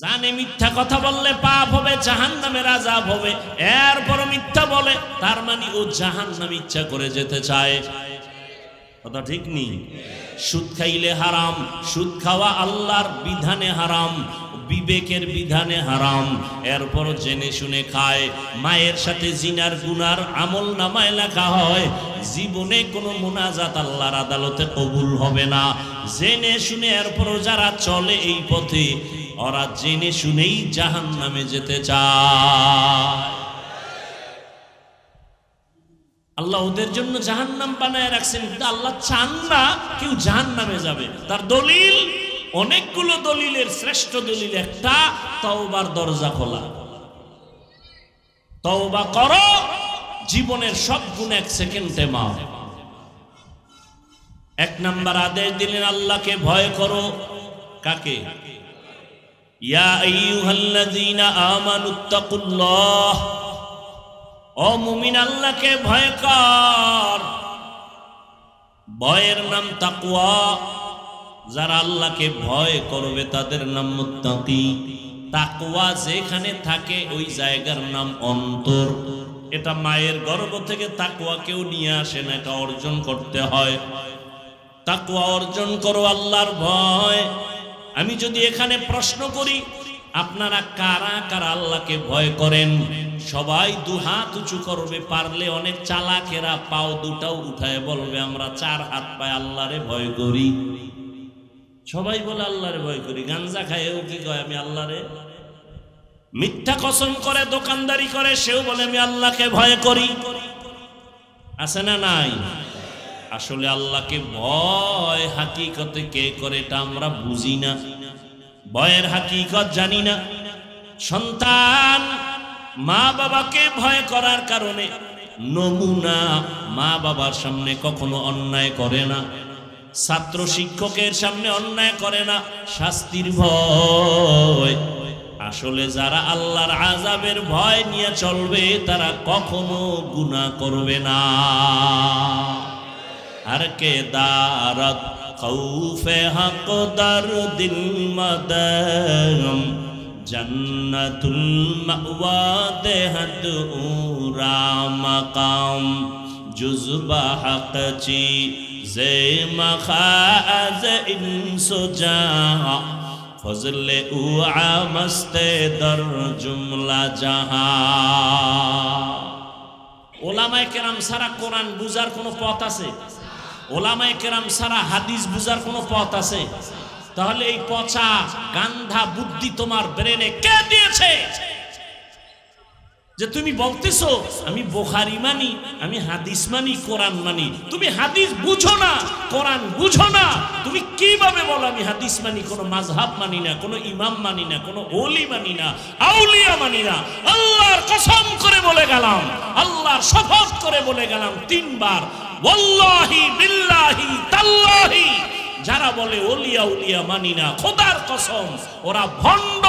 জানে মিথ্যা কথা বললে পাপ হবে জাহান নামের আজাব হবে। এরপর মিথ্যা বলে, তার মানে ও জাহান নাম ইচ্ছা করে যেতে চায়। কথা ঠিক নেই সুদ খাইলে হারাম, সুদ খাওয়া আল্লাহর বিধানে হারাম, বিবেকের বিধানে হারাম। এরপর জেনে শুনে খায়, মায়ের সাথে জিনার গুনার আমল নামায় লেখা হয়, জীবনে কোনো মোনাজাত আল্লাহর আদালতে কবুল হবে না। জেনে শুনে এরপরও যারা চলে এই পথে ওরা জেনে শুনেই জাহান নামে যেতে চায়। আল্লাহ ওদের জন্য জাহান নাম বানায় রাখছেন, কিন্তু আল্লাহ চান না কেউ জাহান নামে যাবে। তার দলিল, অনেকগুলো দলিলের, শ্রেষ্ঠ দলিল একটা, তওবার দরজা খোলা। তওবা করো, জীবনের সব গুণ এক সেকেন্ডে মা এক নাম্বার আদেশ দিলেন, আল্লাহকে ভয় করো। কাকে? ইয়া আইয়ুহাল্লাযীনা আমানুত্তাকুল্লাহ ও মুমিন, আল্লাহকে ভয় কর। ভয়ের নাম তাকুয়া যারা আল্লাহকে ভয় করবে, তাদের নাম মুত্তাকি। তাকুয়া যেখানে থাকে, ওই জায়গার নাম অন্তর। এটা মায়ের গর্ভ থেকে তাকুয়া কেউ নিয়ে আসে না, এটা অর্জন করতে হয়। তাকুয়া অর্জন করো আল্লাহর ভয়। আমি যদি এখানে প্রশ্ন করি, আপনারা কারা কারা আল্লাহকে ভয় করেন? সবাই দু হাত উঁচু করবে, পারলে অনেক চালাকেরা পাও দুটাও উঠায় বলবে, আমরা চার হাত পায় আল্লাহরে ভয় করি। সবাই বলে আল্লাহরে ভয় করি, গাঞ্জা খায়ও কি কয়, আমি আল্লাহরে? মিথ্যা কসম করে, দোকানদারি করে, সেও বলে, আমি আল্লাহকে ভয় করি। আছে না নাই? আসলে আল্লাহকে ভয়, হাকিকতে কে করে এটা আমরা বুঝি না। ভয়ের হাকিকত জানি না। সন্তান মা বাবাকে ভয় করার কারণে নমুনা মা বাবার সামনে কখনো অন্যায় করে না। ছাত্র শিক্ষকের সামনে অন্যায় করে না, শাস্তির ভয়। আসলে যারা আল্লাহর আজাবের ভয় নিয়ে চলবে, তারা কখনো গুনাহ করবে না। ہر کے دارت خوف حق در دل مدم جنت المعواد حد اورا مقام جزبہ حق چی زی مخاز انس جہاں فضل اوعا مست در جملہ جہاں ওলামায় কেরাম সারা কোরআন বুঝার কোনো পথ আছে ওলামায় কেরাম সারা হাদিস বুঝার কোনো পথ আছে? তাহলে এই পচা গান্ধা বুদ্ধি তোমার ব্রেনে কে দিয়েছে? যে তুমি বলতেছো, আমি বোখারি মানি, আমি হাদিস মানি, কোরআন মানি। তুমি হাদিস বুঝো না, কোরআন বুঝো না। তুমি কীভাবে বলো আমি হাদিস মানি, কোনো মাযহাব মানি না, কোনো ইমাম মানি না, কোনো ওলি মানি না, আউলিয়া মানি না। আল্লাহর কসম করে বলে গেলাম, আল্লাহর শপথ করে বলে গেলাম তিনবার। বিল্লাহি যারা বলে ওলিয়া উলিয়া মানি না, খোদার কসম, ওরা ভণ্ড।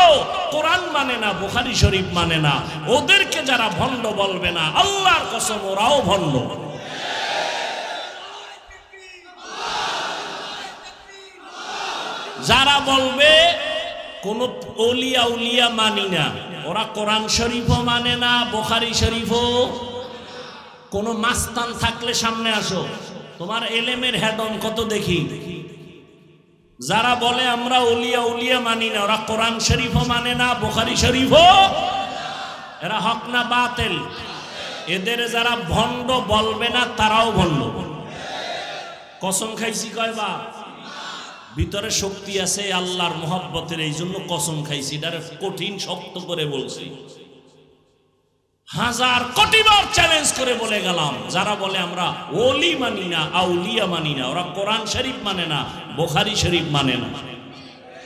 কোরআন মানে না, বুখারি শরীফ মানে না। ওদেরকে যারা ভণ্ড বলবে না, আল্লাহর কসম, ওরাও ভণ্ড। যারা বলবে কোন ওলিয়া উলিয়া মানি না, ওরা কোরআন শরীফও মানে না, বোখারি শরীফও কোন মাস্তান থাকলে সামনে আসো। তোমার এলেমের হেডন কত দেখি? যারা বলে আমরা উলিয়া উলিয়া মানি না, ওরা কোরআন শরীফও মানে না, বোখারি শরীফও। এরা হক না বাতেল? এদের যারা ভণ্ড বলবে না, তারাও ভণ্ড। কসম খাইছি কয় বা ভিতরে শক্তি আছে আল্লাহর মোহব্বতের এই জন্য কসম খাইছি। এটারে কঠিন শক্ত করে বলছি। হাজার কোটিবার চ্যালেঞ্জ করে বলে গেলাম যারা বলে আমরা ওলি মানি না আউলিয়া মানি না ওরা কোরআন শরীফ মানে না বোখারি শরীফ মানে না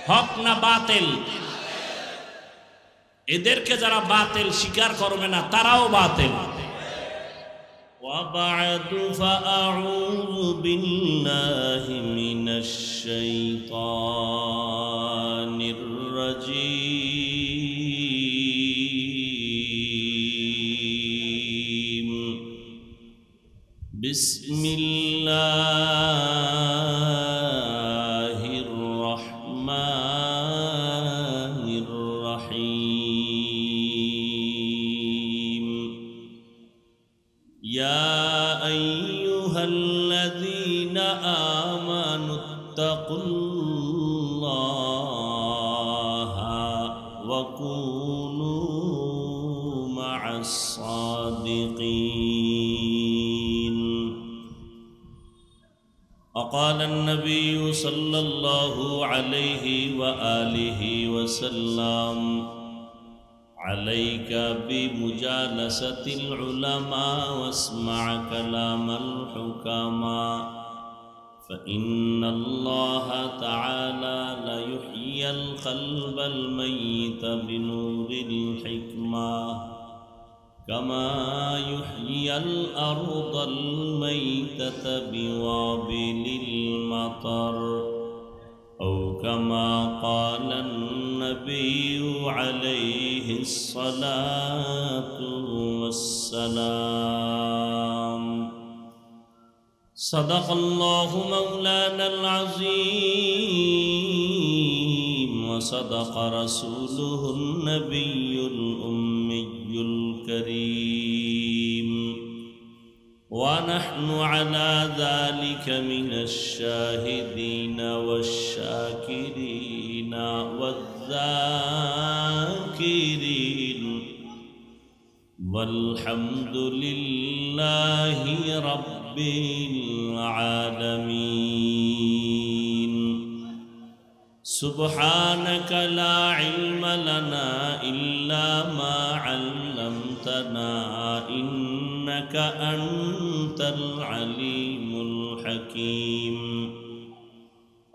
হক না বাতেল এদেরকে যারা বাতেল স্বীকার করবে না তারাও বাতেল وبعد فأعوذ بالله من الشيطان بسم الله. وقال النبي صلى الله عليه وآله وسلم عليك بمجالسة العلماء واسمع كلام الحكماء فإن الله تعالى ليحيي القلب الميت بنور الحكمة كما يحيي الأرض الميتة بوابل المطر أو كما قال النبي عليه الصلاة والسلام صدق الله مولانا العظيم وصدق رسوله النبي الأمي الكريم ونحن على ذلك من الشاهدين والشاكرين والذاكرين. والحمد لله رب العالمين. سبحانك لا علم لنا إلا ما علمتنا إنك أنت العليم الحكيم.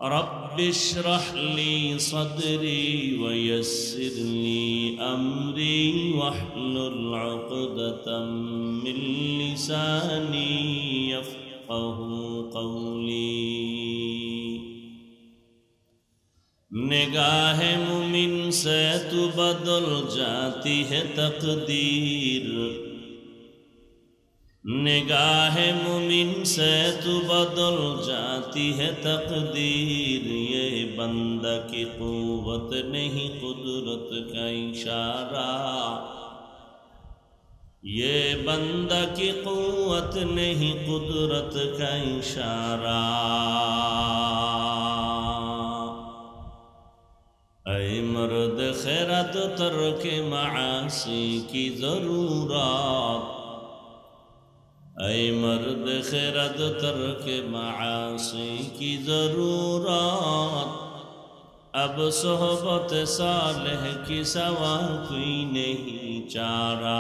رب اشرح لي صدري ويسر لي أمري واحلل عقدة من لساني يفقه قولي. نگاہ مومن سے تو بدل جاتی ہے تقدیر نگاہ مومن سے تو بدل جاتی ہے تقدیر، یہ بندہ کی قوت نہیں، قدرت کا اشارہ۔ یہ بندہ کی قوت نہیں، قدرت کا اشارہ۔ اے مرد، خیرت ترک معاصی کی ضرورات اے مرد خرد ترک معاصی کی ضرورات اب صحبت صالح کی سوا کوئی نہیں چارا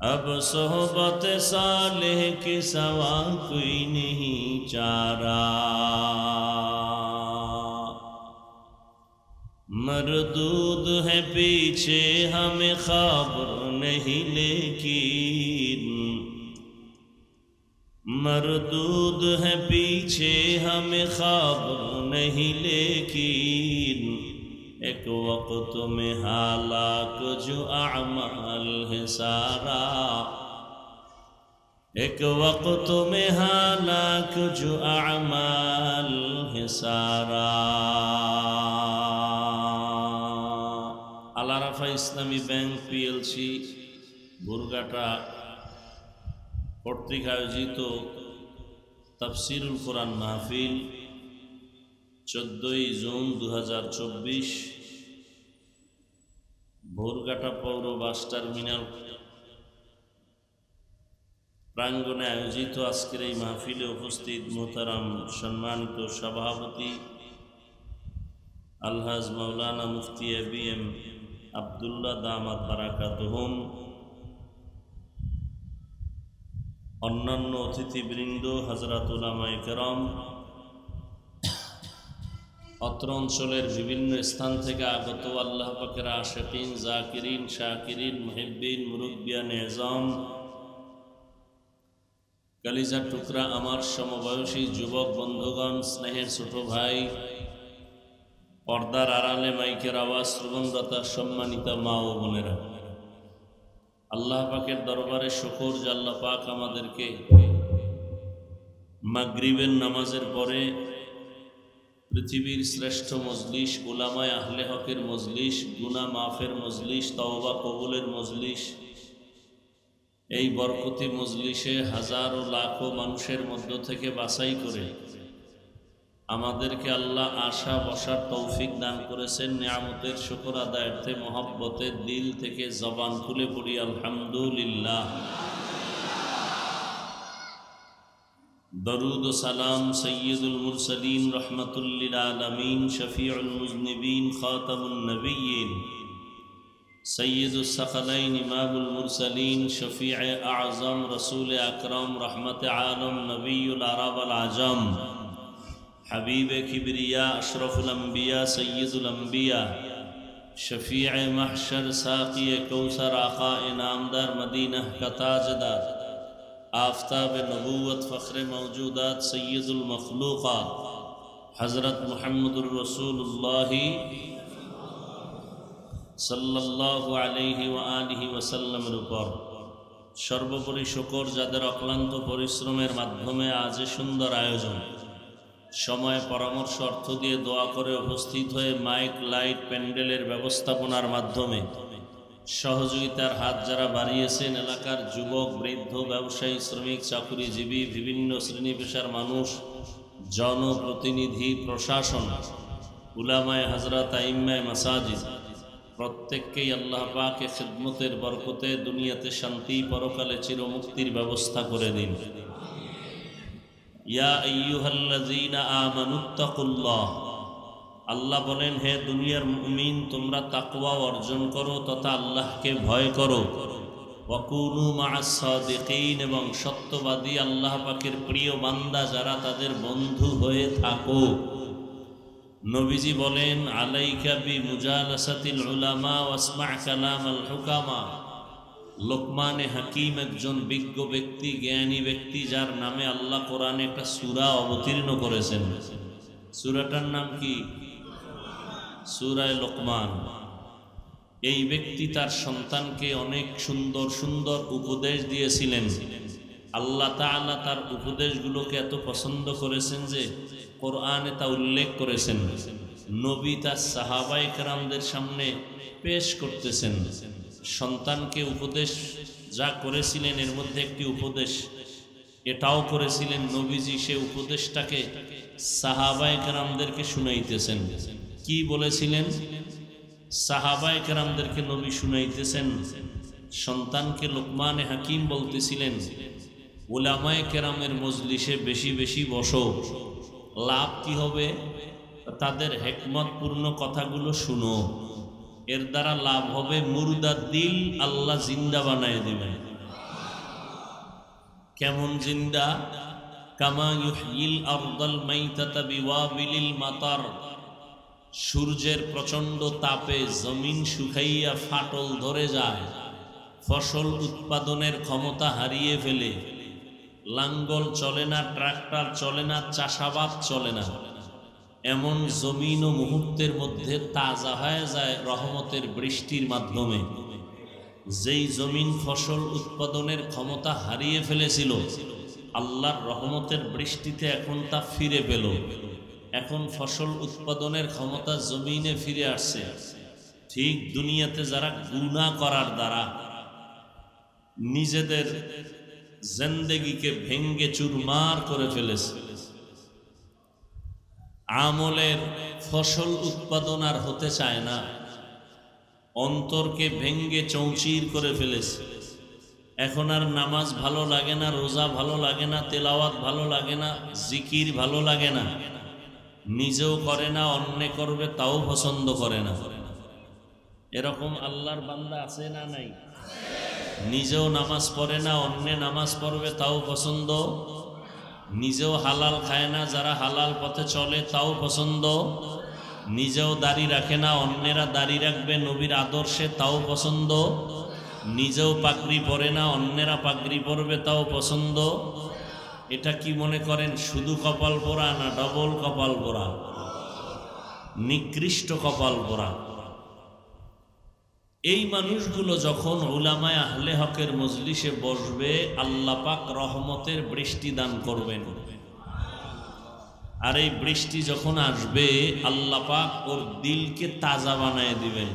اب صحبت صالح کی سوا کوئی نہیں چارہ۔ مردود ہے پیچھے ہمیں خبر نہیں لیکن مردود ہے پیچھے ہمیں خواب نہیں لیکن ایک وقت میں حالات جو اعمال ہے سارا ایک وقت میں حالات جو اعمال ہے سارا الارفہ اسلامی بینک پی ایل سی বুরগাটা কর্তৃক আয়োজিত তাফসিরুল কোরআন মাহফিল চোদ্দই জুন দু হাজার চব্বিশ ভোরঘাটা পৌর বাস টার্মিনাল। প্রাঙ্গণে আয়োজিত আজকের এই মাহফিলে উপস্থিত মোতারাম সম্মানিত সভাপতি আলহাজ মৌলানা মুফতি এ বি এম আবদুল্লাহ দামাত বারাকাতহম অন্যান্য অতিথিবৃন্দ হজরতুলামাই করম, অত্র অঞ্চলের বিভিন্ন স্থান থেকে আগত আল্লাহ পাকের আশাকিন, জাকিরিন, শাকিরিন, মুহিব্বিন মুরব্বিয়ান এজম কালিজার টুকরা আমার সমবয়সী যুবক বন্ধুগণ, স্নেহের ছোট ভাই, পর্দার আড়ালে মাইকের আওয়াজ শ্রবণদাতা সম্মানিতা মা ও বোনেরা। আল্লাহ পাকের দরবারে শকর জাল্লা পাক আমাদেরকে মাগরিবের নামাজের পরে পৃথিবীর শ্রেষ্ঠ মজলিস গোলামায় আহলে হকের মজলিস গুনা মাফের মজলিস, তওবা কবুলের মজলিস, এই বরকতি মজলিসে ও লাখো মানুষের মধ্য থেকে বাছাই করে আমাদেরকে আল্লাহ আশা বসার তৌফিক দান করেছেন নিয়ামতের শুকর আদায়র্থে মহাব্বতের দিল থেকে জবান খুলে পড়ি আলহামদুলিল্লাহ দরুদ ও সালাম সৈয়দুল মুরসলিন রহমতুল্লিল আলমিন শফিউল মুজনিবিন খাতামুল নবীন سيد الثقلين إمام المرسلين شفيع أعظم رسول أكرم رحمة عالم نبي العرب العجم حبيب كبرياء أشرف الأنبياء سيد الأنبياء شفيع محشر ساقي كوثر آقا إنامدار مدينة كتاجدار آفتاب نبوت فخر موجودات سيد المخلوقات حضرت محمد الرسول الله সাল্লাল্লাহু আলাইহি ওয়া আলিহি ওয়াসাল্লামের উপর সর্বোপরি শকর যাদের অক্লান্ত পরিশ্রমের মাধ্যমে আজ সুন্দর আয়োজন সময় পরামর্শ অর্থ দিয়ে দোয়া করে উপস্থিত হয়ে মাইক, লাইট, প্যান্ডেলের ব্যবস্থাপনার মাধ্যমে সহযোগিতার হাত যারা বাড়িয়েছেন এলাকার যুবক, বৃদ্ধ, ব্যবসায়ী, শ্রমিক, চাকুরিজীবী, বিভিন্ন শ্রেণি পেশার মানুষ, জনপ্রতিনিধি, প্রশাসন, উলামায় হাজরাত আইম্মায় মাসাজিদ, প্রত্যেককেই আল্লাহ পাকে খিদমতের বরকতে দুনিয়াতে শান্তি পরকালে চিরমুক্তির ব্যবস্থা করে দিন। আল্লাহ বলেন, হে দুনিয়ার মুমিন, তোমরা তাকওয়া অর্জন করো তথা আল্লাহকে ভয় করো। এবং সত্যবাদী আল্লাহ পাকের প্রিয় বান্দা যারা তাদের বন্ধু হয়ে থাকো। নবীজি বলেন, আলাইকা বি মুজালাসাতিল উলামা, ওয়াসমা কালাম আল হুকামা। লোকমানে হাকিম একজন বিজ্ঞ ব্যক্তি, জ্ঞানী ব্যক্তি, যার নামে আল্লাহ কোরআনে একটা সুরা অবতীর্ণ করেছেন। সুরাটার নাম কি? সুরায় লোকমান। এই ব্যক্তি তার সন্তানকে অনেক সুন্দর সুন্দর উপদেশ দিয়েছিলেন। আল্লাহ তাআলা তার উপদেশগুলোকে এত পছন্দ করেছেন যে কোরআনে তা উল্লেখ করেছেন। নবী তার সাহাবাই কেরামদের সামনে পেশ করতেছেন। সন্তানকে উপদেশ যা করেছিলেন, এর মধ্যে একটি উপদেশ। এটাও করেছিলেন নবীজি, সে উপদেশটাকে সাহাবাই কেরামদেরকে শুনাইতেছেন। কি বলেছিলেন? সাহাবাই কেরামদেরকে নবী শুনাইতেছেন, সন্তানকে লোকমানে হাকিম বলতেছিলেন, ওলামায় কেরামের মজলিসে বেশি বেশি বসো। লাভ কি হবে? তাদের হেকমতপূর্ণ কথাগুলো শুনো। এর দ্বারা লাভ হবে মুর্দা দিল আল্লাহ জিন্দা বানায় দিবেন কেমন জিন্দা? কামা ইউহিল আরদাল মাইতাতা মাতার। সূর্যের প্রচণ্ড তাপে জমিন শুকাইয়া ফাটল ধরে যায়। ফসল উৎপাদনের ক্ষমতা হারিয়ে ফেলে। লাঙ্গল চলে না, ট্রাক্টর চলে না, চাষাবাদ চলে না। এমন জমিন ও মুহূর্তের মধ্যে তাজা হয়ে যায় রহমতের বৃষ্টির মাধ্যমে। যেই জমিন ফসল উৎপাদনের ক্ষমতা হারিয়ে ফেলেছিল, আল্লাহর রহমতের বৃষ্টিতে এখন তা ফিরে পেল। এখন ফসল উৎপাদনের ক্ষমতা জমিনে ফিরে আসছে। ঠিক দুনিয়াতে যারা গুণা করার দ্বারা নিজেদের জেন্দেগিকে ভেঙ্গে চুরমার করে ফেলেছে। আমলের ফসল উৎপাদন আর হতে চায় না। অন্তরকে ভেঙ্গে চৌচির করে ফেলেছে। এখন আর নামাজ ভালো লাগে না, রোজা ভালো লাগে না, তেলাওয়াত ভালো লাগে না, জিকির ভালো লাগে না। নিজেও করে না, অন্য করবে, তাও পছন্দ করে না। এরকম আল্লাহর বান্দা আছে না নাই? নিজেও নামাজ পড়ে না, অন্য নামাজ পড়বে, তাও পছন্দ নিজেও হালাল খায় না, যারা হালাল পথে চলে তাও পছন্দ। নিজেও দাড়ি রাখে না, অন্যেরা দাড়ি রাখবে নবীর আদর্শে তাও পছন্দ। নিজেও পাগড়ি পরে না, অন্যেরা পাগড়ি পরবে তাও পছন্দ। এটা কি মনে করেন, শুধু কপাল পোড়া না ডবল কপাল পোড়া? নিকৃষ্ট কপাল পোড়া। এই মানুষগুলো যখন উলামায় আহলে হকের মজলিসে বসবে আল্লাপাক রহমতের বৃষ্টি দান করবেন। আর এই বৃষ্টি যখন আসবে, আল্লাহ পাক ওর দিলকে তাজা বানায় দিবেন।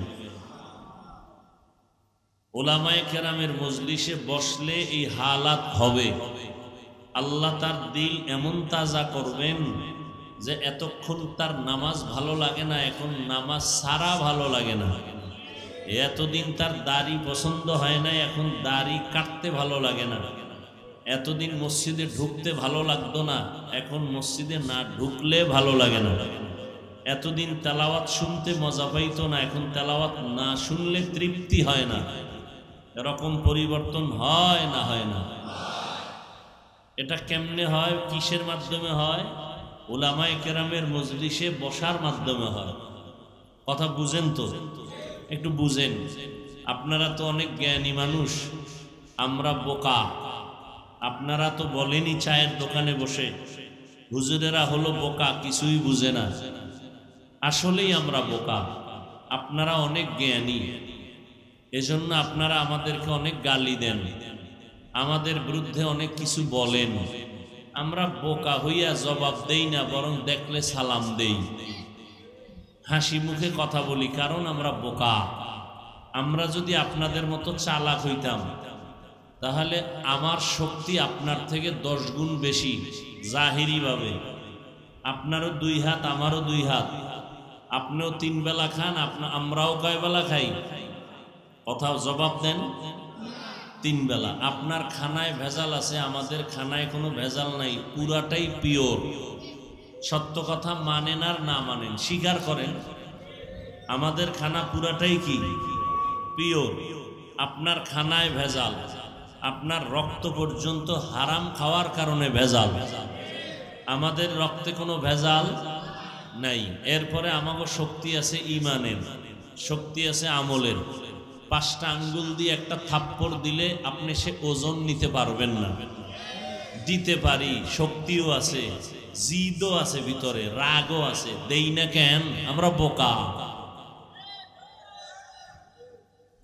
ওলামায়ে কেরামের মজলিসে বসলে এই হালাত হবে। আল্লাহ তার দিল এমন তাজা করবেন যে এতক্ষণ তার নামাজ ভালো লাগে না, এখন নামাজ সারা ভালো লাগে না। এতদিন তার দাড়ি পছন্দ হয় না এখন দাড়ি কাটতে ভালো লাগে না। এতদিন মসজিদে ঢুকতে ভালো লাগতো না, এখন মসজিদে না ঢুকলে ভালো লাগে না। এতদিন তেলাওয়াত শুনতে মজা পাইতো না, এখন তেলাওয়াত না শুনলে তৃপ্তি হয় না। এরকম পরিবর্তন হয় না হয় না। এটা কেমনে হয়, কিসের মাধ্যমে হয়? ওলামায় কেরামের মজলিসে বসার মাধ্যমে হয়। কথা বুঝেন তো? একটু বুঝেন। আপনারা তো অনেক জ্ঞানী মানুষ, আমরা বোকা। আপনারা তো বলেনই চায়ের দোকানে বসে। হুজুরেরা হলো বোকা, কিছুই বুঝে না। আসলেই আমরা বোকা। আপনারা অনেক জ্ঞানী। এজন্য আপনারা আমাদেরকে অনেক গালি দেন। আমাদের বিরুদ্ধে অনেক কিছু বলেন। আমরা বোকা হইয়া জবাব দেই না, বরং দেখলে সালাম দেই। হাসি মুখে কথা বলি, কারণ আমরা বোকা। আমরা যদি আপনাদের মতো চালাক হইতাম, তাহলে আমার শক্তি আপনার থেকে দশ গুণ বেশি জাহিরিভাবে আপনারও দুই হাত, আমারও দুই হাত। আপনিও তিন বেলা খান, আপনা, আমরাও কয় বেলা খাই? কথাও জবাব দেন। তিন বেলা। আপনার খানায় ভেজাল আছে, আমাদের খানায় কোনো ভেজাল নাই, পুরাটাই পিওর সত্য কথা মানেন আর না মানেন, স্বীকার করেন। আমাদের খানা পুরাটাই কি? পিওর আপনার খানায় ভেজাল, আপনার রক্ত পর্যন্ত হারাম খাওয়ার কারণে ভেজাল। আমাদের রক্তে কোনো ভেজাল নাই। এরপরে আমাকে শক্তি আছে ইমানের, শক্তি আছে আমলের। পাঁচটা আঙ্গুল দিয়ে একটা থাপ্পড় দিলে আপনি সে ওজন নিতে পারবেন না। দিতে পারি, শক্তিও আছে। জিদও আছে ভিতরে, রাগও আছে। দেই না কেন? আমরা বোকা।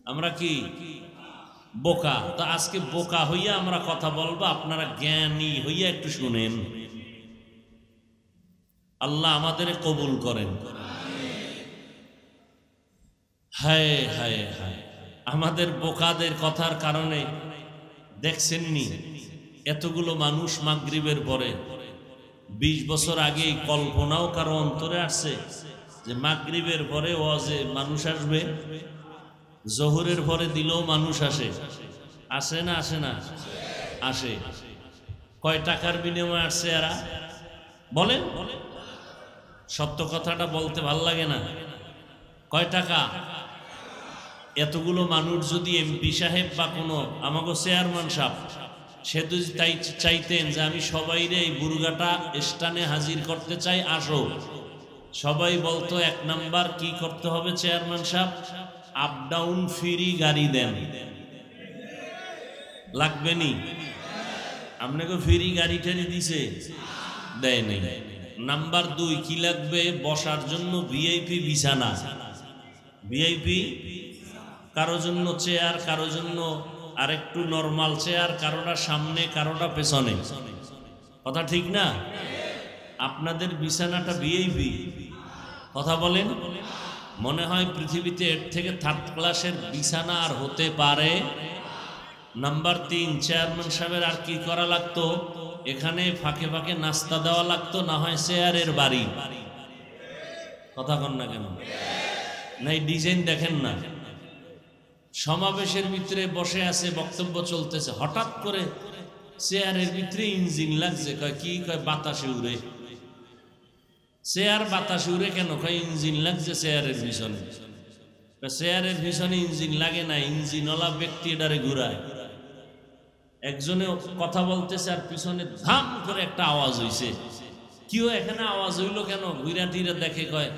আমরা কি? বোকা। তো আজকে বোকা হইয়া আমরা কথা বলব, আপনারা জ্ঞানী হইয়া একটু শুনেন। আল্লাহ আমাদের কবুল করেন। হায় হায় হায়। আমাদের বোকাদের কথার কারণে, দেখছেননি? এতগুলো মানুষ মাগরিবের পরে বিশ বছর আগে কল্পনাও কারও অন্তরে আসছে যে মাগরিবের পরে ওয়াজে মানুষ আসবে? জহুরের পরে দিলেও মানুষ আসে। আসে না আসে না? আসে। কয় টাকার বিনিময়ে আসছে এরা? বলেন। সত্য কথাটা বলতে ভালো লাগে না। কয় টাকা? এতগুলো মানুষ যদি এমপি সাহেব বা কোনো আমাকে চেয়ারম্যান সাহেব সে যদি তাই চাইতেন যে আমি সবাইরে এই বুরগাটা স্টানে হাজির করতে চাই, আসো। সবাই বলতো, এক নাম্বার কি করতে হবে চেয়ারম্যান সাহেব? আপ ডাউন ফ্রি গাড়ি দেন। লাগবে নি? আপনাকে ফ্রি গাড়ি টেনে দিছে। দেয় নেই। নাম্বার দুই, কি লাগবে বসার জন্য? ভিআইপি বিছানা। ভিআইপি? কারও জন্য চেয়ার, কারও জন্য আরেকটু নর্মাল চেয়ার কারোটা সামনে, কারোটা পেছনে। কথা ঠিক না? আপনাদের বিছানাটা ভিআইপি কথা বলেন? মনে হয় পৃথিবীতে এর থেকে থার্ড ক্লাসের বিছানা আর হতে পারে। নাম্বার তিন চেয়ারম্যান সাহেবের আর কি করা লাগতো? এখানে ফাঁকে ফাঁকে নাস্তা দেওয়া লাগতো, না হয় চেয়ারের বাড়ি। কথা কন না কেন? না এই ডিজাইন দেখেন না। সমাবেশের ভিতরে বসে আছে, বক্তব্য চলতেছে। হঠাৎ করে চেয়ারের ভিতরে ইঞ্জিন লাগছে, কয়, কি কয়, বাতাসে উড়ে। চেয়ার বাতাসে উড়ে কেন? কয়, ইঞ্জিন লাগছে চেয়ারের পিছনে। চেয়ারের পিছনে ইঞ্জিন লাগে না, ইঞ্জিনওয়ালা ব্যক্তি এটারে ঘুরায়। একজনে কথা বলতেছে আর পিছনে ধাম করে একটা আওয়াজ হইছে। কিও এখানে আওয়াজ হইল কেন? ঘুরা টিরা দেখে কয়,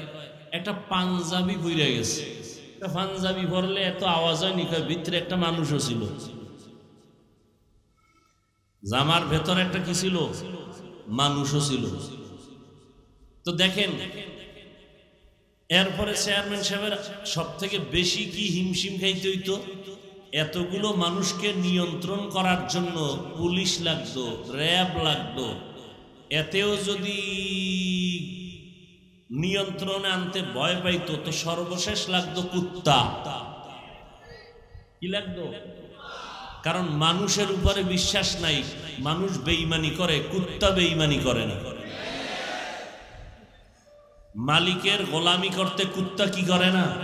একটা পাঞ্জাবি ঘুরে গেছে। একটা পাঞ্জাবি ভরলে এত আওয়াজ হয়নি কয় ভিতরে একটা মানুষও ছিল। জামার ভেতর একটা কি ছিল? মানুষও ছিল। তো দেখেন, এরপরে চেয়ারম্যান সাহেবের সব থেকে বেশি কি হিমশিম খাইতে হইতো? এতগুলো মানুষকে নিয়ন্ত্রণ করার জন্য পুলিশ লাগতো, র্যাব লাগতো। এতেও যদি নিয়ন্ত্রণে আনতে ভয় পাইতো, তো সর্বশেষ লাগতো কুত্তা। কি লাগতো? কারণ মানুষের উপরে বিশ্বাস নাই, মানুষ বেইমানি করে, কুত্তা বেইমানি করে না। মালিকের গোলামি করতে কুত্তা কি করে না?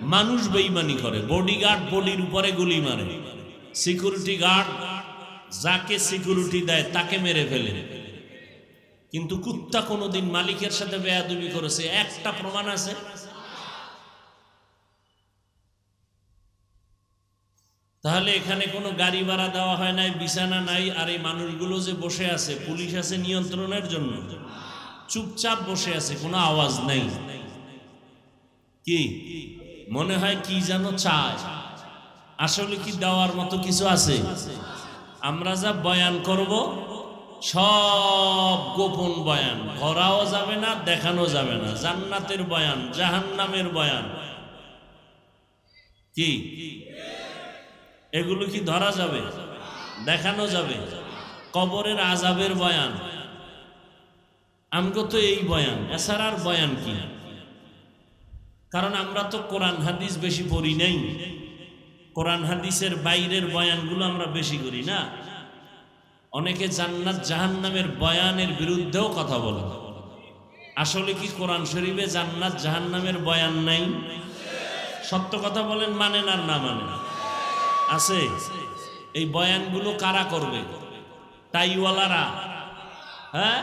মানুষ বেইমানি করে বডিগার্ড বডির উপরে গুলি মারে। সিকিউরিটি গার্ড যাকে সিকিউরিটি দেয়, তাকে মেরে ফেলে। কিন্তু কুত্তা কোনোদিন মালিকের সাথে বেয়াদুমি করেছে। একটা প্রমাণ আছে? তাহলে এখানে কোনো গাড়ি ভাড়া দেওয়া হয় নাই, বিছানা নাই, আর এই মানুষগুলো যে বসে আছে, পুলিশ আছে নিয়ন্ত্রণের জন্য? চুপচাপ বসে আছে, কোনো আওয়াজ নাই। কি? মনে হয় কি যেন চায়। আসলে কি দেওয়ার মতো কিছু আছে? আমরা যা বয়ান করব সব গোপন বয়ান। ধরাও যাবে না, দেখানো যাবে না। জান্নাতের বয়ান, জাহান্নামের বয়ান। কি? এগুলো কি ধরা যাবে? দেখানো যাবে? কবরের আজাবের বয়ান। আমগো তো এই বয়ান, এছাড়ার বয়ান কি? কারণ আমরা তো কোরআন হাদিস বেশি পড়ি নাই। কোরআন হাদিসের বাইরের বয়ানগুলো আমরা বেশি করি না। অনেকে জান্নাত জাহান্নামের বয়ানের বিরুদ্ধেও কথা বলে। আসলে কি কোরআন শরীফে জান্নাত জাহান্নামের বয়ান নাই? সত্য কথা বলেন মানেন আর না মানেন আছে। এই বয়ানগুলো কারা করবে? টাইওয়ালারা হ্যাঁ?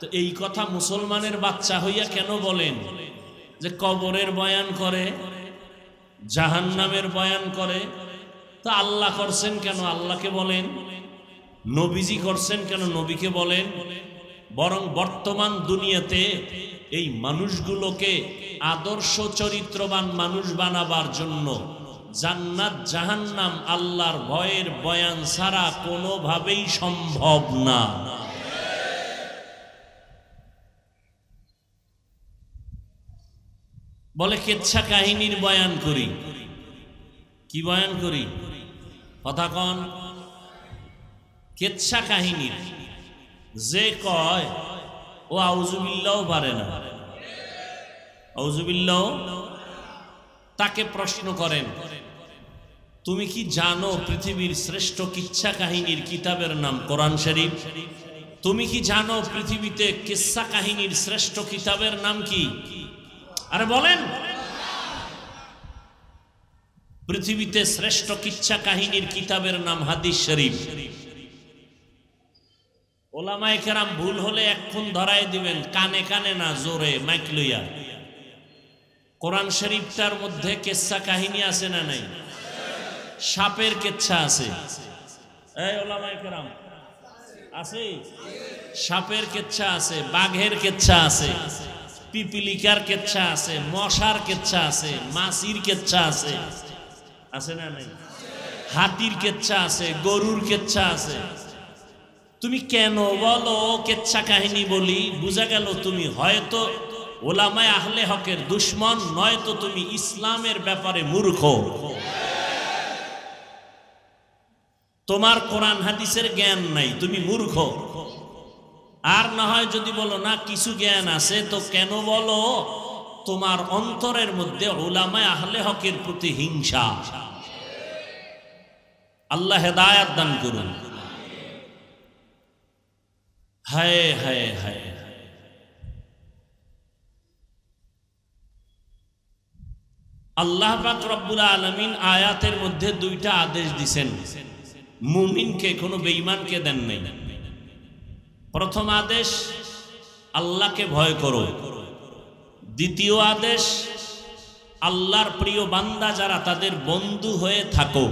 তো এই কথা মুসলমানের বাচ্চা হইয়া কেন বলেন? যে কবরের বয়ান করে, জাহান্নামের বয়ান করে। তো আল্লাহ করছেন কেন? আল্লাহকে বলেন। নবীজি করছেন কেন নবীকে বলেন? বরং বর্তমান দুনিয়াতে এই মানুষগুলোকে আদর্শ চরিত্রবান মানুষ বানাবার জন্য জান্নাত জাহান্নাম আল্লাহর ভয়ের বয়ান ছাড়া কোনোভাবেই সম্ভব না। বলে, কেচ্ছা কাহিনীর বয়ান করি। কি বয়ান করি? কথা কন। কেচ্ছা কাহিনীর যে কয়, ও আউজুবিল্লাও পারে না। আউজুবিল্লাও তাকে প্রশ্ন করেন, তুমি কি জানো পৃথিবীর শ্রেষ্ঠ কিচ্ছা কাহিনীর কিতাবের নাম কোরআন শরীফ? তুমি কি জানো পৃথিবীতে কিচ্ছা কাহিনীর শ্রেষ্ঠ কিতাবের নাম কি? আরে বলেন। পৃথিবীতে শ্রেষ্ঠ কিচ্ছা কাহিনীর কিতাবের নাম হাদিস শরীফ। ওলামায় কেরাম ভুল হলে এক্ষণ ধরাই দিবেন, কানে কানে না, জোরে, মাইক লইয়া। কোরআন শরীফটার মধ্যে কেচ্ছা কাহিনী আছে না নাই? সাপের কেচ্ছা আছে। আছে? সাপের কেচ্ছা আছে, বাঘের কেচ্ছা আছে, পিপিলিকার কেচ্ছা আছে, মশার কেচ্ছা আছে, মাছির কেচ্ছা আছে। আছে না নাই? হাতির কেচ্ছা আছে, গরুর কেচ্ছা আছে। তুমি কেন বলো কেচ্ছা কাহিনী বলি? বুঝা গেল তুমি হয়তো ওলামায় আহলে হকের দুশ্মন, নয়তো তুমি ইসলামের ব্যাপারে মূর্খ। তোমার কোরআন হাদিসের জ্ঞান নাই, তুমি মূর্খ। আর না হয় যদি বলো, না, কিছু জ্ঞান আছে, তো কেন বলো? তোমার অন্তরের মধ্যে ওলামায় আহলে হকের প্রতি হিংসা। আল্লাহ হেদায়াত দান করুন। হায় হায় হায়। আল্লাহ পাক রব্বুল আলমিন আয়াতের মধ্যে দুইটা আদেশ দিছেন। মুমিনকে, কোনো বেঈমানকে দেন নাই। প্রথম আদেশ, আল্লাহকে ভয় করো। দ্বিতীয় আদেশ, আল্লাহর প্রিয় বান্দা যারা তাদের বন্ধু হয়ে থাকো।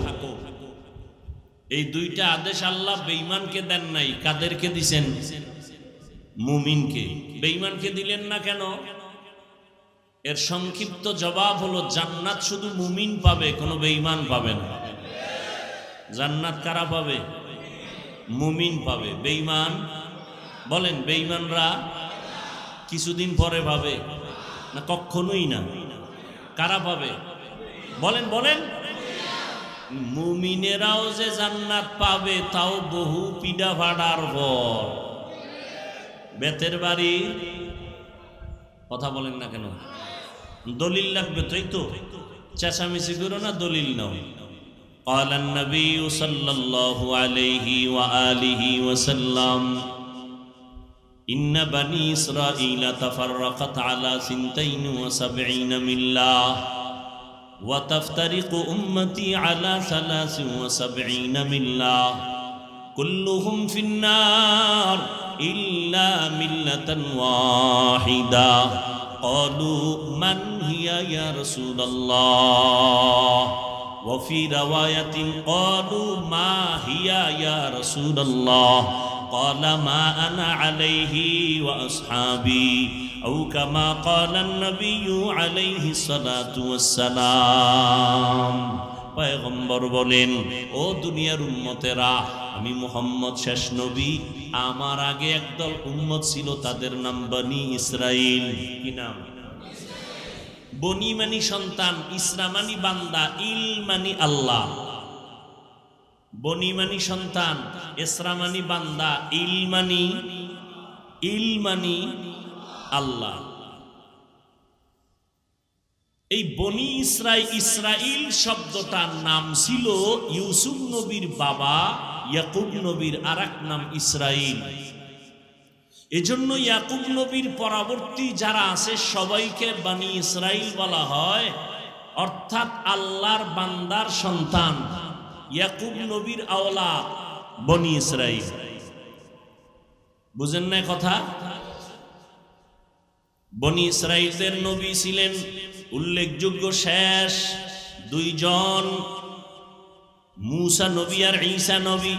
এই দুইটা আদেশ আল্লাহ বেঈমানকে দেন নাই, কাদেরকে দিছেন? মুমিনকে। বেঈমানকে দিলেন না কেন? এর সংক্ষিপ্ত জবাব হলো, জান্নাত শুধু মুমিন পাবে, কোনো বেঈমান পাবে না। জান্নাত কারা পাবে? মুমিন পাবে। বেঈমান? বলেন, বেঈমানরা কিছুদিন পরে পাবে না কখনোই না? কারা পাবে? বলেন বলেন। মুমিনেরাও যে জান্নাত পাবে তাও বহু পিডা ভাড়ার পর বেতের বাড়ি কথা বলেন না কেন দলিল লাগবে তো এই তো চেঁচামেচি করো না দলিল নাও قال النبي صلى الله عليه وآله وسلم إن بني إسرائيل تفرقت على سنتين وسبعين ملة وتفترق أمتي على ثلاث وسبعين ملة. كلهم في النار إلا ملة واحدة. قالوا من هي يا رسول الله؟ وفي رواية قالوا ما هي يا رسول الله؟ قال ما أنا عليه وأصحابي. أو كما قال النبي عليه الصلاة والسلام পয়গম্বর বলেন ও দুনিয়ার উম্মতেরা আমি মোহাম্মদ শেষ নবী আমার আগে একদল উম্মত ছিল তাদের নাম বনি ইসরাইল কি নাম বনি মানি সন্তান ইসরা মানি বান্দা ইল মানি আল্লাহ বনি মানি সন্তান ইসরা মানি বান্দা ইল মানি ইল মানি আল্লাহ। এই বনি ইসরাইল ইসরাইল শব্দটার নাম ছিল ইউসুফ নবীর বাবা, ইয়াকুব নবীর আর নাম ইসরাইল। এজন্য ইয়াকুব নবীর পরবর্তী যারা আছে, সবাইকে বানি ইসরাইল বলা হয়। অর্থাৎ আল্লাহর বান্দার সন্তান, ইয়াকুব নবীর আওলা বনি ইসরাইল। বুঝেন না কথা? বনি ইসরাইলদের নবী ছিলেন উল্লেখযোগ্য শেষ দুইজন, মুসা নবী আর ঈসা নবী।